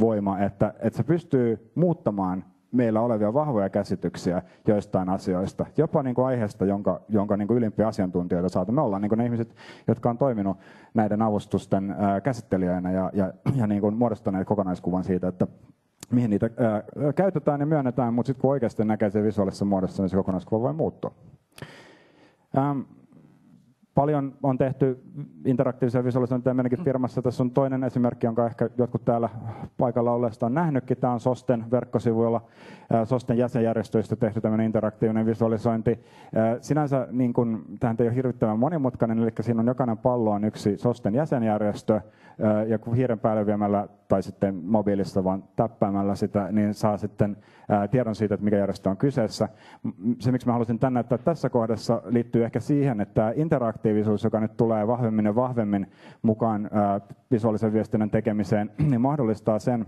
voima, että, että se pystyy muuttamaan meillä olevia vahvoja käsityksiä joistain asioista, jopa niin kuin aiheesta, jonka, jonka niin kuin ylimpiä asiantuntijoita saatu. Me ollaan niin kuin ne ihmiset, jotka on toiminut näiden avustusten käsittelijöinä ja, ja, ja niin kuin muodostaneet kokonaiskuvan siitä, että mihin niitä ää, käytetään ja myönnetään, mutta sitten kun oikeasti näkee sen visuaalisessa muodossa, niin se kokonaiskuva voi muuttua. Ähm, paljon on tehty interaktiivisia visualisointeja meidänkin firmassa. Tässä on toinen esimerkki, jonka ehkä jotkut täällä paikalla olleista on nähnytkin. Tämä on SOSTEN verkkosivuilla, SOSTEN jäsenjärjestöistä tehty tämmöinen interaktiivinen visualisointi. Sinänsä niin kun, tähän ei ole hirvittävän monimutkainen, eli siinä on jokainen pallo on yksi SOSTEN jäsenjärjestö, ja kun hiiren päälle viemällä tai sitten mobiilissa vaan täppäämällä sitä, niin saa sitten tiedon siitä, että mikä järjestö on kyseessä. Se, miksi mä halusin tänne näyttää tässä kohdassa, liittyy ehkä siihen, että interaktiivisuus, joka nyt tulee vahvemmin ja vahvemmin mukaan visuaalisen viestinnän tekemiseen, <clears throat> niin mahdollistaa sen,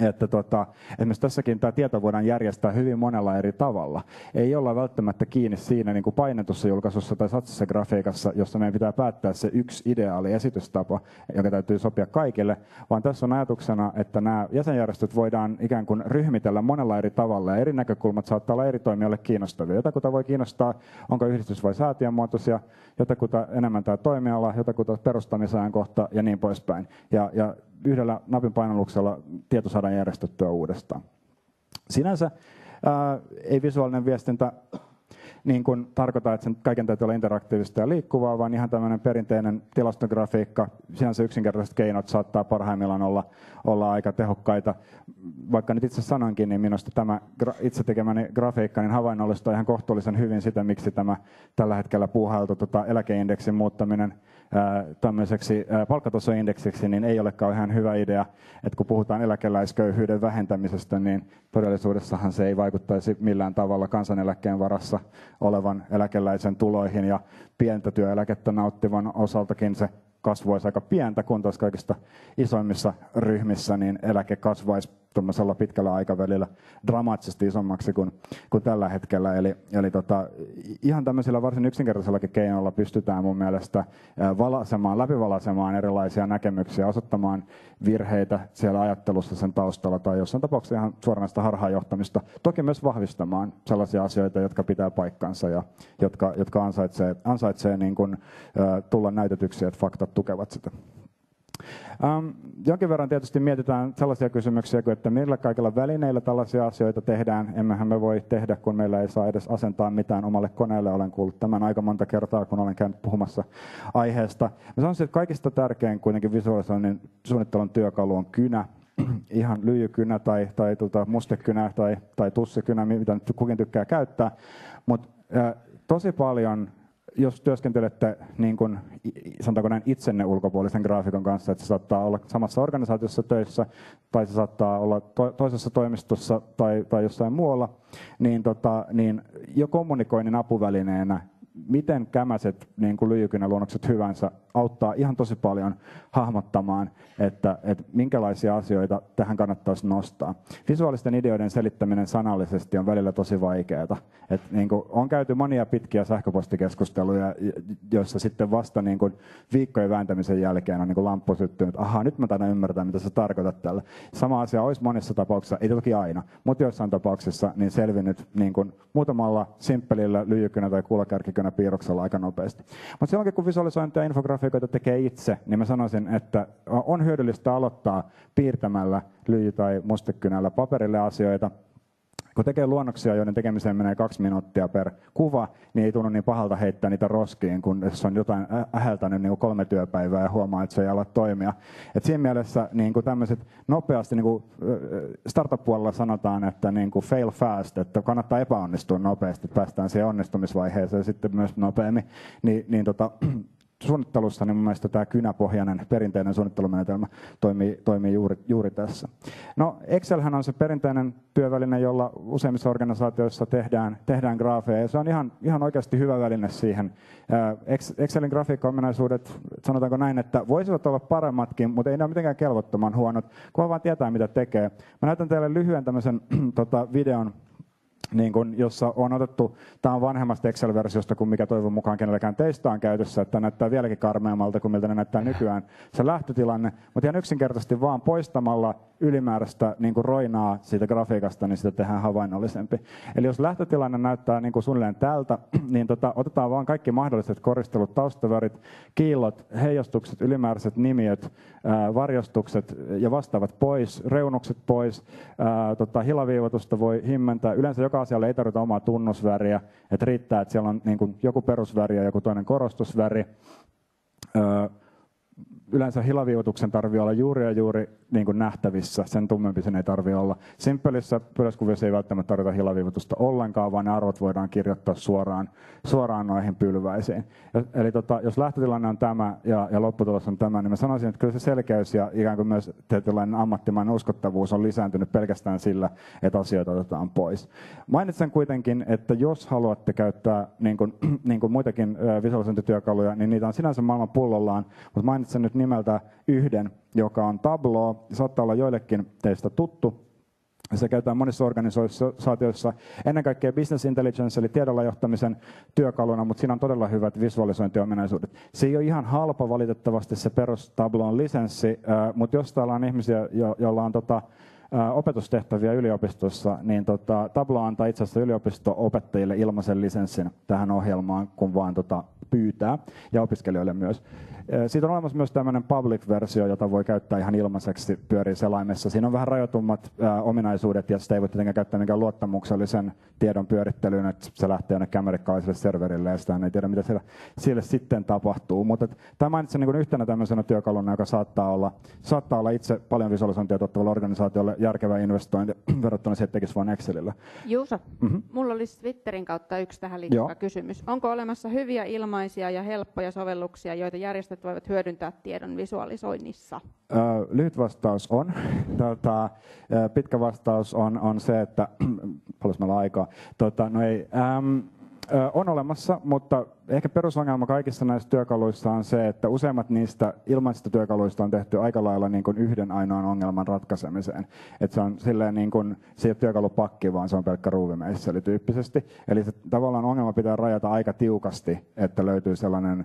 että tota, esimerkiksi tässäkin tämä tieto voidaan järjestää hyvin monella eri tavalla. Ei olla välttämättä kiinni siinä niin kuin painetussa julkaisussa tai satsissa grafiikassa, jossa meidän pitää päättää se yksi ideaali esitystapa, joka täytyy sopia kaikille, vaan tässä on ajatuksena, että nämä jäsenjärjestöt voidaan ikään kuin ryhmitellä monella eri tavalla ja eri näkökulmat saattaa olla eri toimijoille kiinnostavia. Jotakuta voi kiinnostaa, onko yhdistys vai säätiön muotoisia, jotakuta enemmän tämä toimiala, jotakuta kohta ja niin poispäin. Ja, ja yhdellä napin painalluksella tieto saadaan järjestettyä uudestaan. Sinänsä ää, ei visuaalinen viestintä niin kuin tarkoita, että sen kaiken täytyy olla interaktiivista ja liikkuvaa, vaan ihan tämmöinen perinteinen tilastografiikka, sinänsä yksinkertaiset keinot saattaa parhaimmillaan olla, olla aika tehokkaita. Vaikka nyt itse sanoinkin, niin minusta tämä itse tekemäni grafiikka niin havainnollistaa ihan kohtuullisen hyvin sitä, miksi tämä tällä hetkellä puuhailtu tota, eläkeindeksin muuttaminen tämmöiseksi palkkatasoindeksiksi, niin ei olekaan ihan hyvä idea, että kun puhutaan eläkeläisköyhyyden vähentämisestä, niin todellisuudessahan se ei vaikuttaisi millään tavalla kansaneläkkeen varassa olevan eläkeläisen tuloihin. Ja pientä työeläkettä nauttivan osaltakin se kasvu olisi aika pientä, kun taas kaikista isoimmissa ryhmissä niin eläke kasvaisi tuommoisella pitkällä aikavälillä dramaattisesti isommaksi kuin, kuin tällä hetkellä. Eli, eli tota, ihan tämmöisillä varsin yksinkertaisillakin keinoilla pystytään mun mielestä valasemaan, läpivalasemaan erilaisia näkemyksiä, osoittamaan virheitä siellä ajattelussa sen taustalla tai jossain tapauksessa ihan suoranaista harhaanjohtamista. Toki myös vahvistamaan sellaisia asioita, jotka pitää paikkansa ja jotka, jotka ansaitsee, ansaitsee niin kuin, tulla näytetyksi, että faktat tukevat sitä. Um, jonkin verran tietysti mietitään sellaisia kysymyksiä kuin, että millä kaikilla välineillä tällaisia asioita tehdään. Emmehän me voi tehdä, kun meillä ei saa edes asentaa mitään omalle koneelle. Olen kuullut tämän aika monta kertaa, kun olen käynyt puhumassa aiheesta. Mä sanoisin, että kaikista tärkein kuitenkin visualisoinnin suunnittelun työkalu on kynä, <clears throat> ihan lyijykynä tai, tai tuota, mustekynä tai, tai tussikynä, mitä nyt kukin tykkää käyttää. Mutta tosi paljon jos työskentelette niin kuin, sanotaanko näin itsenne ulkopuolisen graafikon kanssa, että se saattaa olla samassa organisaatiossa töissä tai se saattaa olla to- toisessa toimistossa tai, tai jossain muualla, niin, tota, niin jo kommunikoinnin apuvälineenä miten kämäset niin kuin luonnokset hyvänsä auttaa ihan tosi paljon hahmottamaan, että, että minkälaisia asioita tähän kannattaisi nostaa. Visuaalisten ideoiden selittäminen sanallisesti on välillä tosi vaikeaa. Et, niin kuin, on käyty monia pitkiä sähköpostikeskusteluja, joissa sitten vasta niin kuin, viikkojen vääntämisen jälkeen on niin kuin lamppu syttynyt, että ahaa, nyt mä taidan ymmärtää, mitä sä tarkoitat tällä. Sama asia olisi monissa tapauksissa, ei toki aina, mutta joissain tapauksissa niin selvinnyt niin kuin, muutamalla simppelillä lyijykynä tai kuulakärkikynä piirroksella aika nopeasti. Mutta silloinkin, kun visualisointia ja infografiikoita tekee itse, niin mä sanoisin, että on hyödyllistä aloittaa piirtämällä lyijy- tai mustekynällä paperille asioita, kun tekee luonnoksia, joiden tekemiseen menee kaksi minuuttia per kuva, niin ei tunnu niin pahalta heittää niitä roskiin, kun jos on jotain äheltänyt niin kolme työpäivää ja huomaa, että se ei ala toimia. Et siinä mielessä niin kuin tämmöiset nopeasti, niin kuin startup-puolella sanotaan, että niin kuin fail fast, että kannattaa epäonnistua nopeasti, päästään siihen onnistumisvaiheeseen sitten myös nopeammin, niin, niin tota, suunnittelussa, niin mun tämä kynäpohjainen perinteinen suunnittelumenetelmä toimii, toimii juuri, juuri tässä. No Excelhän on se perinteinen työväline, jolla useimmissa organisaatioissa tehdään, tehdään graafeja, ja se on ihan, ihan oikeasti hyvä väline siihen. Excelin grafiikka-ominaisuudet, sanotaanko näin, että voisivat olla paremmatkin, mutta ei ne ole mitenkään kelvottoman huonot, kun vaan tietää, mitä tekee. Mä näytän teille lyhyen tämmöisen <clears throat> tota, videon, niin kun, jossa on otettu, tämä on vanhemmasta Excel-versiosta kuin mikä toivon mukaan kenelläkään teistä on käytössä, että näyttää vieläkin karmeammalta kuin miltä ne näyttää nykyään se lähtötilanne, mutta ihan yksinkertaisesti vaan poistamalla ylimääräistä niin kuin roinaa siitä grafiikasta, niin sitä tehdään havainnollisempi. Eli jos lähtötilanne näyttää niin kuin suunnilleen tältä, <clears throat> niin tota, otetaan vaan kaikki mahdolliset koristelut, taustavärit, kiillot, heijastukset, ylimääräiset nimiöt, ää, varjostukset ja vastaavat pois, reunukset pois, ää, tota, hilaviivatusta voi himmentää. Yleensä joka asialle ei tarvita omaa tunnusväriä, että riittää, että siellä on niin kuin joku perusväri ja joku toinen korostusväri. Ää, yleensä hilaviivotuksen tarvii olla juuri ja juuri niin kuin nähtävissä, sen tummempi sen ei tarvi olla. Simppelissä pylväskuvissa ei välttämättä tarvita hilaviivotusta ollenkaan, vaan ne arvot voidaan kirjoittaa suoraan, suoraan noihin pylväisiin. Eli tota, jos lähtötilanne on tämä ja, ja lopputulos on tämä, niin mä sanoisin, että kyllä se selkeys ja ikään kuin myös tietynlainen ammattimainen uskottavuus on lisääntynyt pelkästään silla, että asioita otetaan pois. Mainitsen kuitenkin, että jos haluatte käyttää niin kuin, <clears throat> niin kuin muitakin visualisointityökaluja, niin niitä on sinänsä maailman pullollaan, mutta mainitsen nyt nimeltä yhden, joka on Tableau. Saattaa olla joillekin teistä tuttu. Se käytetään monissa organisaatioissa ennen kaikkea business intelligence eli tiedolla johtamisen työkaluna, mutta siinä on todella hyvät visualisointiominaisuudet. Se ei ole ihan halpa valitettavasti se perus Tableau'n lisenssi, mutta jos täällä on ihmisiä, joilla on tota, opetustehtäviä yliopistossa, niin tota, Tableau antaa itse asiassa yliopisto-opettajille ilmaisen lisenssin tähän ohjelmaan, kun vaan tota, pyytää, ja opiskelijoille myös. Siitä on olemassa myös tämmöinen public-versio, jota voi käyttää ihan ilmaiseksi pyörii selaimessa. Siinä on vähän rajoitummat ominaisuudet ja sitä ei voi tietenkään käyttää mikään luottamuksellisen tiedon pyörittelyyn, että se lähtee jonnekin amerikkalaiselle serverille ja sitä ei tiedä, mitä siellä, siellä sitten tapahtuu. Mutta tämä mainitsen niin yhtenä tämmöisenä työkaluna, joka saattaa olla, saattaa olla itse paljon visualisointia tuottavalle organisaatiolle järkevä investointi <clears throat> verrattuna siihen, että tekisi vain Excelillä. Juuso, mm-hmm. mulla olisi Twitterin kautta yksi tähän liittyvä Joo. kysymys. Onko olemassa hyviä ilmaisia ja helppoja sovelluksia, joita järjestöt voivat hyödyntää tiedon visualisoinnissa? lyhyt vastaus on. <laughs> Tota, pitkä vastaus on, on se, että <clears throat> paljon meillä aikaa. Tota, no ei, äm, on olemassa, mutta ehkä perusongelma kaikissa näissä työkaluissa on se, että useimmat niistä ilmaisista työkaluista on tehty aika lailla niin kuin yhden ainoan ongelman ratkaisemiseen. Et se on silleen niin kuin, se ei ole työkalupakki, vaan se on pelkkä ruuvimeisseli tyyppisesti. Eli se, tavallaan ongelma pitää rajata aika tiukasti, että löytyy sellainen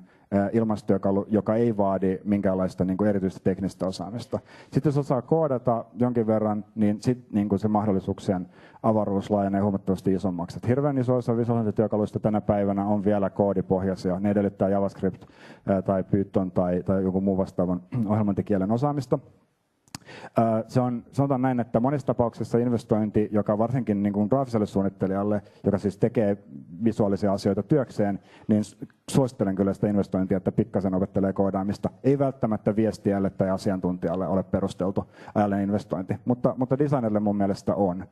ilmastotyökalu, joka ei vaadi minkäänlaista niin kuin erityistä teknistä osaamista. Sitten jos osaa koodata jonkin verran, niin sitten niin kuin se mahdollisuuksien avaruus laajenee huomattavasti isommaksi. Et hirveän iso osa visualisointityökaluista tänä päivänä on vielä koodi pohjaisia. Ne edellyttää JavaScript tai Python tai, tai joku muu vastaavan <clears throat> ohjelmointikielen osaamista. Se on, sanotaan näin, että monissa tapauksissa investointi, joka varsinkin niin kuin graafiselle suunnittelijalle, joka siis tekee visuaalisia asioita työkseen, niin suosittelen kyllä sitä investointia, että pikkasen opettelee koodaamista. Ei välttämättä viestiälle tai asiantuntijalle ole perusteltu ajallinen investointi, mutta, mutta designerille mun mielestä on.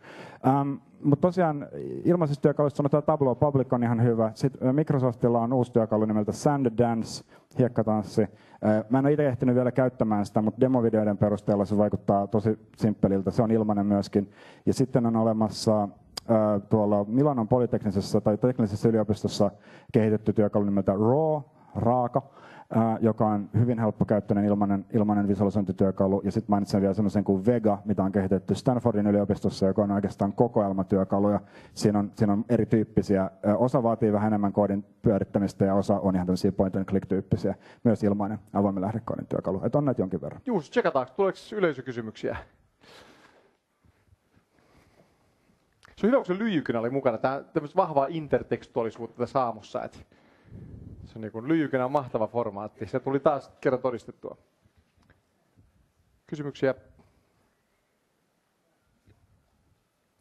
Ähm, mutta tosiaan ilmaisista työkaluista sanotaan Tableau Public on ihan hyvä. Sitten Microsoftilla on uusi työkalu nimeltä Sanddance, hiekkatanssi. Mä en ole itse ehtinyt vielä käyttämään sitä, mutta demovideoiden perusteella se vaikuttaa tosi simppeliltä. Se on ilmainen myöskin. Ja sitten on olemassa tuolla Milanon polyteknisessä tai teknisessä yliopistossa kehitetty työkalu nimeltä RAW, raaka, joka on hyvin helppokäyttöinen ilmainen, ilmainen visualisointityökalu. Ja sitten mainitsen vielä sellaisen kuin Vega, mitä on kehitetty Stanfordin yliopistossa, joka on oikeastaan kokoelmatyökaluja. Siinä on, siinä on erityyppisiä. Osa vaatii vähän enemmän koodin pyörittämistä ja osa on ihan tämmöisiä point and click tyyppisiä. Myös ilmainen avoimen lähdekoodin työkalu. Että on näitä jonkin verran. Juus, tsekataanko, tuleeko yleisökysymyksiä? Se on hyvä, kun se lyijykynä oli mukana. Tämä vahvaa intertekstuaalisuutta tässä aamussa. Että se on niin lyijykynä mahtava formaatti. Se tuli taas kerran todistettua. Kysymyksiä?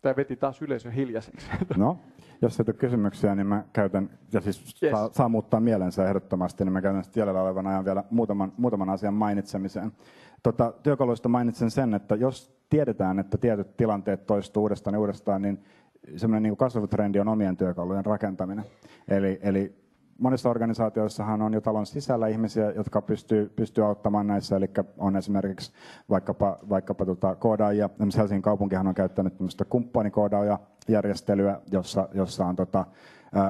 Tämä veti taas yleisön hiljaiseksi. <laughs> No, jos ei ole kysymyksiä, niin mä käytän, ja siis yes. saa, saa muuttaa mielensä ehdottomasti, niin mä käytän sitten jäljellä olevan ajan vielä muutaman, muutaman asian mainitsemiseen. Tota, työkaluista mainitsen sen, että jos tiedetään, että tietyt tilanteet toistuu uudestaan ja uudestaan, niin semmoinen niin kasvava trendi on omien työkalujen rakentaminen. Eli, eli monissa organisaatioissahan on jo talon sisällä ihmisiä, jotka pystyy, pystyy auttamaan näissä, eli on esimerkiksi vaikkapa, vaikkapa tota koodaajia. Helsingin kaupunkihan on käyttänyt tämmöistä kumppanikoodaajajärjestelyä, jossa, jossa on tota,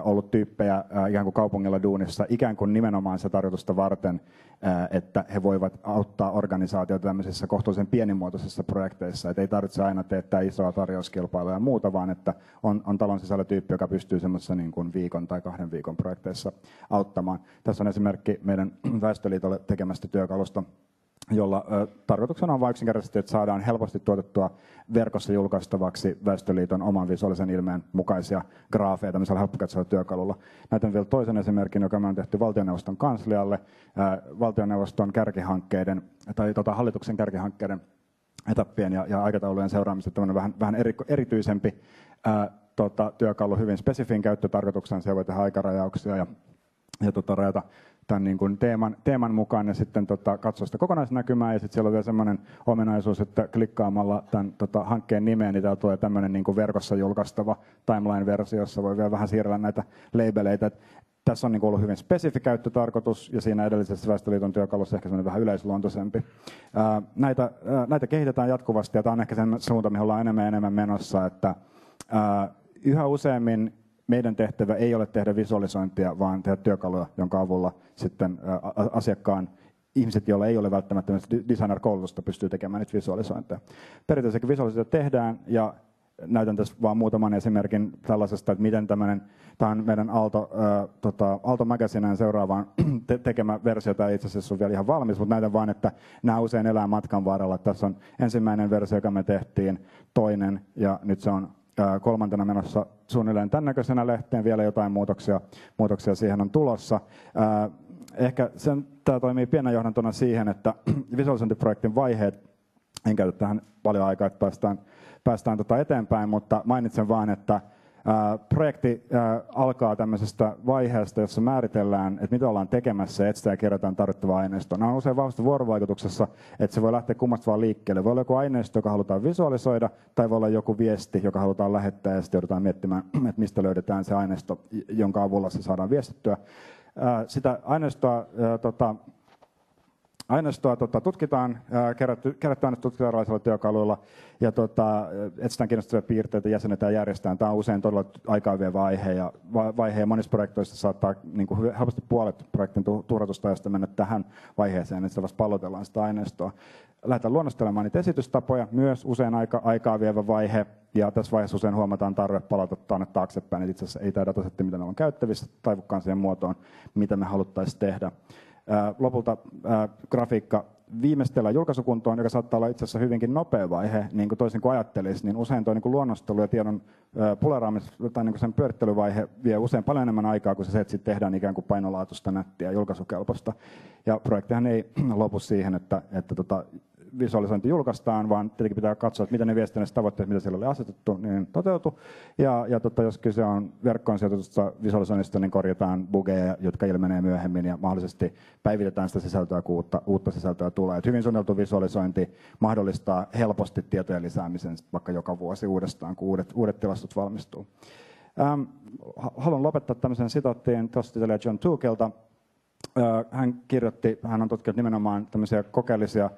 ollut tyyppejä ikään kuin kaupungilla duunissa ikään kuin nimenomaan sitä tarkoitusta varten, että he voivat auttaa organisaatioita tämmöisissä kohtuullisen pienimuotoisissa projekteissa. Että ei tarvitse aina teettää isoa tarjouskilpailua ja muuta, vaan että on, on talon sisällä tyyppi, joka pystyy semmoisessa niin kuin viikon tai kahden viikon projekteissa auttamaan. Tässä on esimerkki meidän <clears throat> Väestöliitolle tekemästä työkalusta, jolla ö, tarkoituksena on vain yksinkertaisesti, että saadaan helposti tuotettua verkossa julkaistavaksi Väestöliiton oman visuaalisen ilmeen mukaisia graafeja tämmöisellä helppokatsoilla työkalulla. Näytän vielä toisen esimerkin, joka me on tehty valtioneuvoston kanslialle, ö, valtioneuvoston kärkihankkeiden, tai tota, hallituksen kärkihankkeiden etappien ja, ja aikataulujen seuraamista tämmöinen vähän, vähän eri, erityisempi ö, tota, työkalu hyvin spesifin käyttötarkoituksen, se voi tehdä aikarajauksia ja, ja tota, rajata tämän niin kuin teeman, teeman mukaan ja sitten tota, katsoa sitä kokonaisnäkymää. Ja sitten siellä on vielä sellainen ominaisuus, että klikkaamalla tämän tota, hankkeen nimeen, niin täällä tulee tämmöinen niin kuin verkossa julkaistava timeline-versio, jossa voi vielä vähän siirrellä näitä labeleita. Tässä on niin ollut hyvin spesifi käyttötarkoitus ja siinä edellisessä Väestöliiton työkalussa ehkä vähän yleisluontoisempi. Ää, näitä, ää, näitä kehitetään jatkuvasti ja tämä on ehkä sen suunta, mihin ollaan enemmän ja enemmän menossa, että ää, yhä useammin meidän tehtävä ei ole tehdä visualisointia, vaan tehdä työkaluja, jonka avulla sitten asiakkaan ihmiset, joilla ei ole välttämättä designer-koulutusta, pystyy tekemään niitä visualisointeja. Periaatteessa visualisointia tehdään ja näytän tässä vain muutaman esimerkin tällaisesta, että miten tämmöinen, tämä on meidän Aalto, äh, tota, Aalto Magazineen seuraavaan <clears throat> te- tekemä versio, tämä itse asiassa on vielä ihan valmis, mutta näytän vain, että nämä usein elää matkan varrella. Tässä on ensimmäinen versio, joka me tehtiin, toinen ja nyt se on kolmantena menossa suunnilleen tämän näköisenä lehteen. Vielä jotain muutoksia, muutoksia siihen on tulossa. Ehkä sen, tämä toimii pienen johdantona siihen, että <clears throat> visualisointiprojektin vaiheet, en käytä tähän paljon aikaa, että päästään, päästään tota eteenpäin, mutta mainitsen vain, että Projekti alkaa tämmöisestä vaiheesta, jossa määritellään, että mitä ollaan tekemässä ja etsitään ja kerätään tarvittavaa aineistoa. Nämä on usein vahvasti vuorovaikutuksessa, että se voi lähteä kummasta vaan liikkeelle. Voi olla joku aineisto, joka halutaan visualisoida, tai voi olla joku viesti, joka halutaan lähettää, ja sitten joudutaan miettimään, <clears throat> että mistä löydetään se aineisto, jonka avulla se saadaan viestittyä. Sitä aineistoa tota, aineistoa tota, tutkitaan, kerätty, kerätty aineistoa tutkitaan erilaisilla työkaluilla ja tota, etsitään kiinnostavia piirteitä, jäsennetään järjestetään. Tämä on usein todella aikaa vievä aihe ja, vaihe, ja monissa projektoissa saattaa niin kuin helposti puolet projektin tuuratustajasta mennä tähän vaiheeseen, että vasta pallotellaan sitä aineistoa. Lähdetään luonnostelemaan niitä esitystapoja, myös usein aika, aikaa vievä vaihe, ja tässä vaiheessa usein huomataan tarve palata tuonne taaksepäin, että itse asiassa ei tämä datasetti, mitä meillä on käyttävissä, taivukkaan siihen muotoon, mitä me haluttaisiin tehdä. Lopulta grafiikka viimeistellä julkaisukuntoon, joka saattaa olla itse asiassa hyvinkin nopea vaihe, niin kuin toisin kuin ajattelisi, niin usein tuo niin luonnostelu ja tiedon puleraamis tai niin sen pyörittelyvaihe vie usein paljon enemmän aikaa kuin se, että sitten tehdään ikään kuin painolaatusta nättiä julkaisukelpoista. Ja projektihan ei <clears throat> lopu siihen, että, että tota, visualisointi julkaistaan, vaan tietenkin pitää katsoa, että miten ne viestinnälliset tavoitteet, mitä siellä oli asetettu, niin toteutu. Ja, ja tota, jos kyse on verkkoon sijoitetusta visualisoinnista, niin korjataan bugeja, jotka ilmenee myöhemmin ja mahdollisesti päivitetään sitä sisältöä, kun uutta, uutta sisältöä tulee. Et hyvin suunniteltu visualisointi mahdollistaa helposti tietojen lisäämisen vaikka joka vuosi uudestaan, kun uudet, uudet tilastot valmistuu. Ähm, haluan lopettaa tämmöisen sitaattiin tuosta John Tukelta. Hän kirjoitti, hän on tutkinut nimenomaan tämmöisiä kokeellisia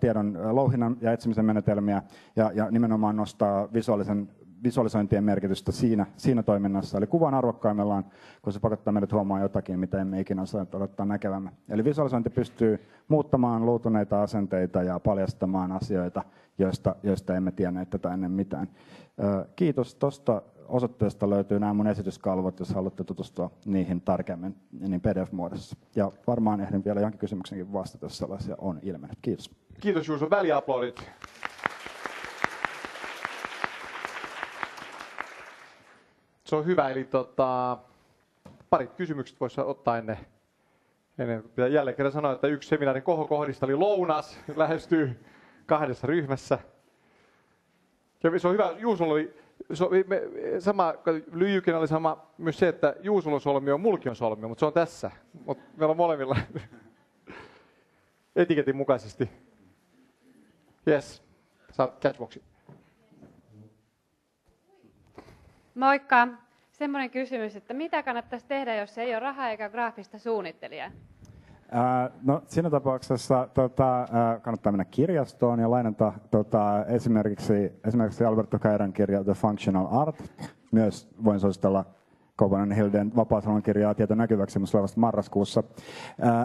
tiedon louhinnan ja etsimisen menetelmiä ja, ja nimenomaan nostaa visuaalisen visualisointien merkitystä siinä, siinä toiminnassa. Eli kuvan arvokkaimmillaan, kun se pakottaa meidät huomaamaan jotakin, mitä emme ikinä osaa odottaa näkevämme. Eli visualisointi pystyy muuttamaan luutuneita asenteita ja paljastamaan asioita, joista, joista emme tienneet tätä ennen mitään. Kiitos tuosta osoitteesta löytyy nämä mun esityskalvot, jos haluatte tutustua niihin tarkemmin niin PDF-muodossa. Ja varmaan ehdin vielä johonkin kysymykseenkin vastata, jos sellaisia on ilmennyt. Kiitos. Kiitos Juuso, väliaplodit. Se on hyvä, eli tota, parit kysymykset voisi ottaa ennen, ennen pitää jälleen kerran sanoa, että yksi seminaarin kohokohdista oli lounas, lähestyy kahdessa ryhmässä. Ja se on hyvä, Juusolla oli se, me, sama, lyijykin oli sama myös se, että Juusulla solmi on mulkion solmi, mutta se on tässä. Mut meillä on molemmilla <laughs> etiketin mukaisesti. Yes, saat catchboxin. Moikka. Semmoinen kysymys, että mitä kannattaisi tehdä, jos ei ole rahaa eikä graafista suunnittelijaa? no, siinä tapauksessa tota, kannattaa mennä kirjastoon ja lainata tota, esimerkiksi, esimerkiksi Alberto Kairan kirja The Functional Art. Myös voin suositella Koponen Hilden vapaasalon kirjaa Tieto näkyväksi tulevasta marraskuussa.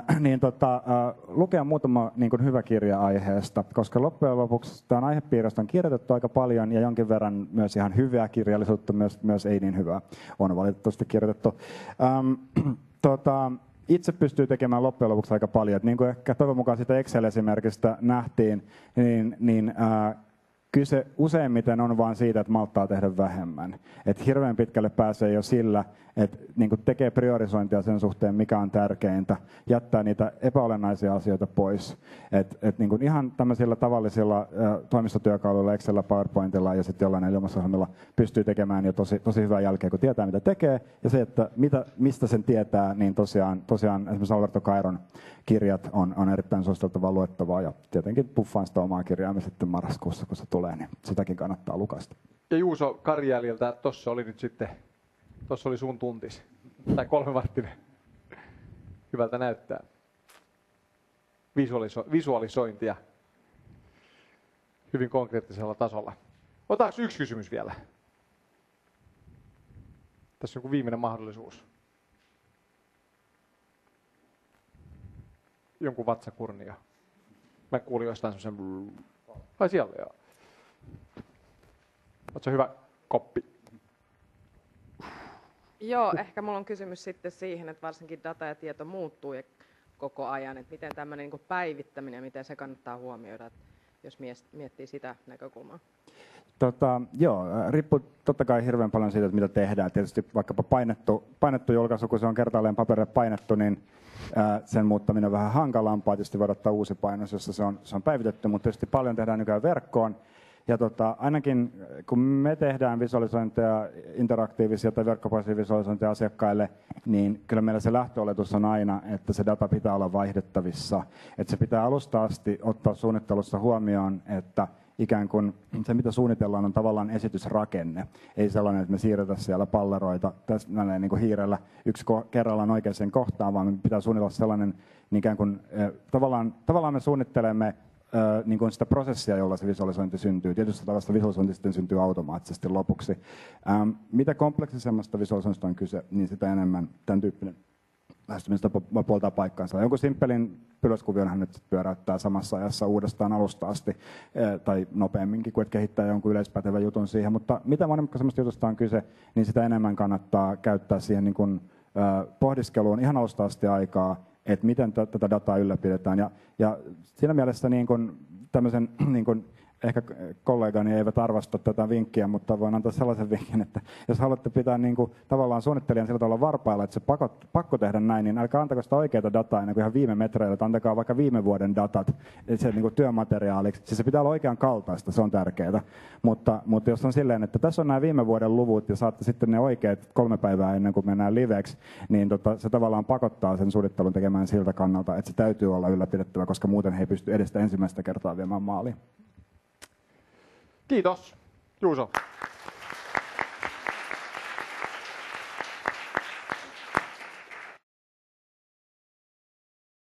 Äh, niin tota, äh, lukea muutama niin kuin hyvä kirja aiheesta, koska loppujen lopuksi tämän aihepiiristä on kirjoitettu aika paljon ja jonkin verran myös ihan hyvää kirjallisuutta, myös, myös ei niin hyvää on valitettavasti kirjoitettu. Ähm, <clears throat> tota, itse pystyy tekemään loppujen lopuksi aika paljon. Et niin kuin ehkä toivon mukaan sitä Excel-esimerkistä nähtiin, niin, niin ää, kyse useimmiten on vain siitä, että malttaa tehdä vähemmän. Et hirveän pitkälle pääsee jo sillä, että niin tekee priorisointia sen suhteen, mikä on tärkeintä, jättää niitä epäolennaisia asioita pois. Et, et niin ihan tämmöisillä tavallisilla toimistotyökaluilla, Excelillä, PowerPointilla ja sitten jollain ilmaisuohjelmilla pystyy tekemään jo tosi, tosi hyvää jälkeä, kun tietää, mitä tekee. Ja se, että mitä, mistä sen tietää, niin tosiaan, tosiaan esimerkiksi Alberto Kairon kirjat on, on erittäin suositeltavaa luettavaa. Ja tietenkin puffaan sitä omaa kirjaamme sitten marraskuussa, kun se tulee, niin sitäkin kannattaa lukasta. Ja Juuso Karjäljiltä, tuossa oli nyt sitten Tuossa oli sun tuntis. Tai kolmevarttinen. Hyvältä näyttää. Visualiso- visualisointia. Hyvin konkreettisella tasolla. Otaks yksi kysymys vielä? Tässä on joku viimeinen mahdollisuus. Jonkun vatsakurnia. Mä kuulin jostain semmoisen... Ai siellä, joo. Oletko hyvä koppi? Joo, ehkä mulla on kysymys sitten siihen, että varsinkin data ja tieto muuttuu ja koko ajan, että miten tämmöinen niin päivittäminen, miten se kannattaa huomioida, jos miettii sitä näkökulmaa. Tota, joo, riippuu totta kai hirveän paljon siitä, että mitä tehdään. Tietysti vaikkapa painettu, painettu julkaisu, kun se on kertaalleen paperille painettu, niin ää, sen muuttaminen on vähän hankalampaa. Tietysti voidaan ottaa uusi painos, jossa se on, se on päivitetty, mutta tietysti paljon tehdään nykyään verkkoon. Ja tota, ainakin kun me tehdään visualisointeja, interaktiivisia tai verkkopohjaisia visualisointeja asiakkaille, niin kyllä meillä se lähtöoletus on aina, että se data pitää olla vaihdettavissa. Että se pitää alusta asti ottaa suunnittelussa huomioon, että ikään kuin se, mitä suunnitellaan, on tavallaan esitysrakenne. Ei sellainen, että me siirretään siellä palleroita tässä niin kuin hiirellä yksi kerrallaan oikeaan kohtaan, vaan me pitää suunnitella sellainen, niin ikään kuin, tavallaan, tavallaan me suunnittelemme niin kuin sitä prosessia, jolla se visualisointi syntyy. Tietysti tavasta visualisointi sitten syntyy automaattisesti lopuksi. Ähm, mitä kompleksisemmasta visualisoinnista on kyse, niin sitä enemmän tämän tyyppinen lähestymistapa puoltaa paikkaansa. Jonkun simppelin pylväskuvionhan nyt pyöräyttää samassa ajassa uudestaan alusta asti, tai nopeamminkin kuin kehittää jonkun yleispätevän jutun siihen. Mutta mitä monimutkaisemmasta jutusta on kyse, niin sitä enemmän kannattaa käyttää siihen niin kuin, pohdiskeluun ihan alusta asti aikaa, että miten tätä dataa ylläpidetään. Ja, ja siinä mielessä niin kun, tämmöisen <clears throat> niin kun, ehkä kollegani eivät arvosta tätä vinkkiä, mutta voin antaa sellaisen vinkin, että jos haluatte pitää niin kuin, tavallaan suunnittelijan sillä tavalla varpailla, että se pakko, pakko tehdä näin, niin älkää antako sitä oikeaa dataa ennen kuin ihan viime metreillä, että antakaa vaikka viime vuoden datat se niin kuin työmateriaaliksi. Siis se pitää olla oikean kaltaista, se on tärkeää. Mutta, mutta jos on silleen, että tässä on nämä viime vuoden luvut ja saatte sitten ne oikeat kolme päivää ennen kuin mennään liveksi, niin tota, se tavallaan pakottaa sen suunnittelun tekemään siltä kannalta, että se täytyy olla ylläpidettävä, koska muuten he ei pysty edes ensimmäistä kertaa viemään maaliin. Kiitos. Juuso.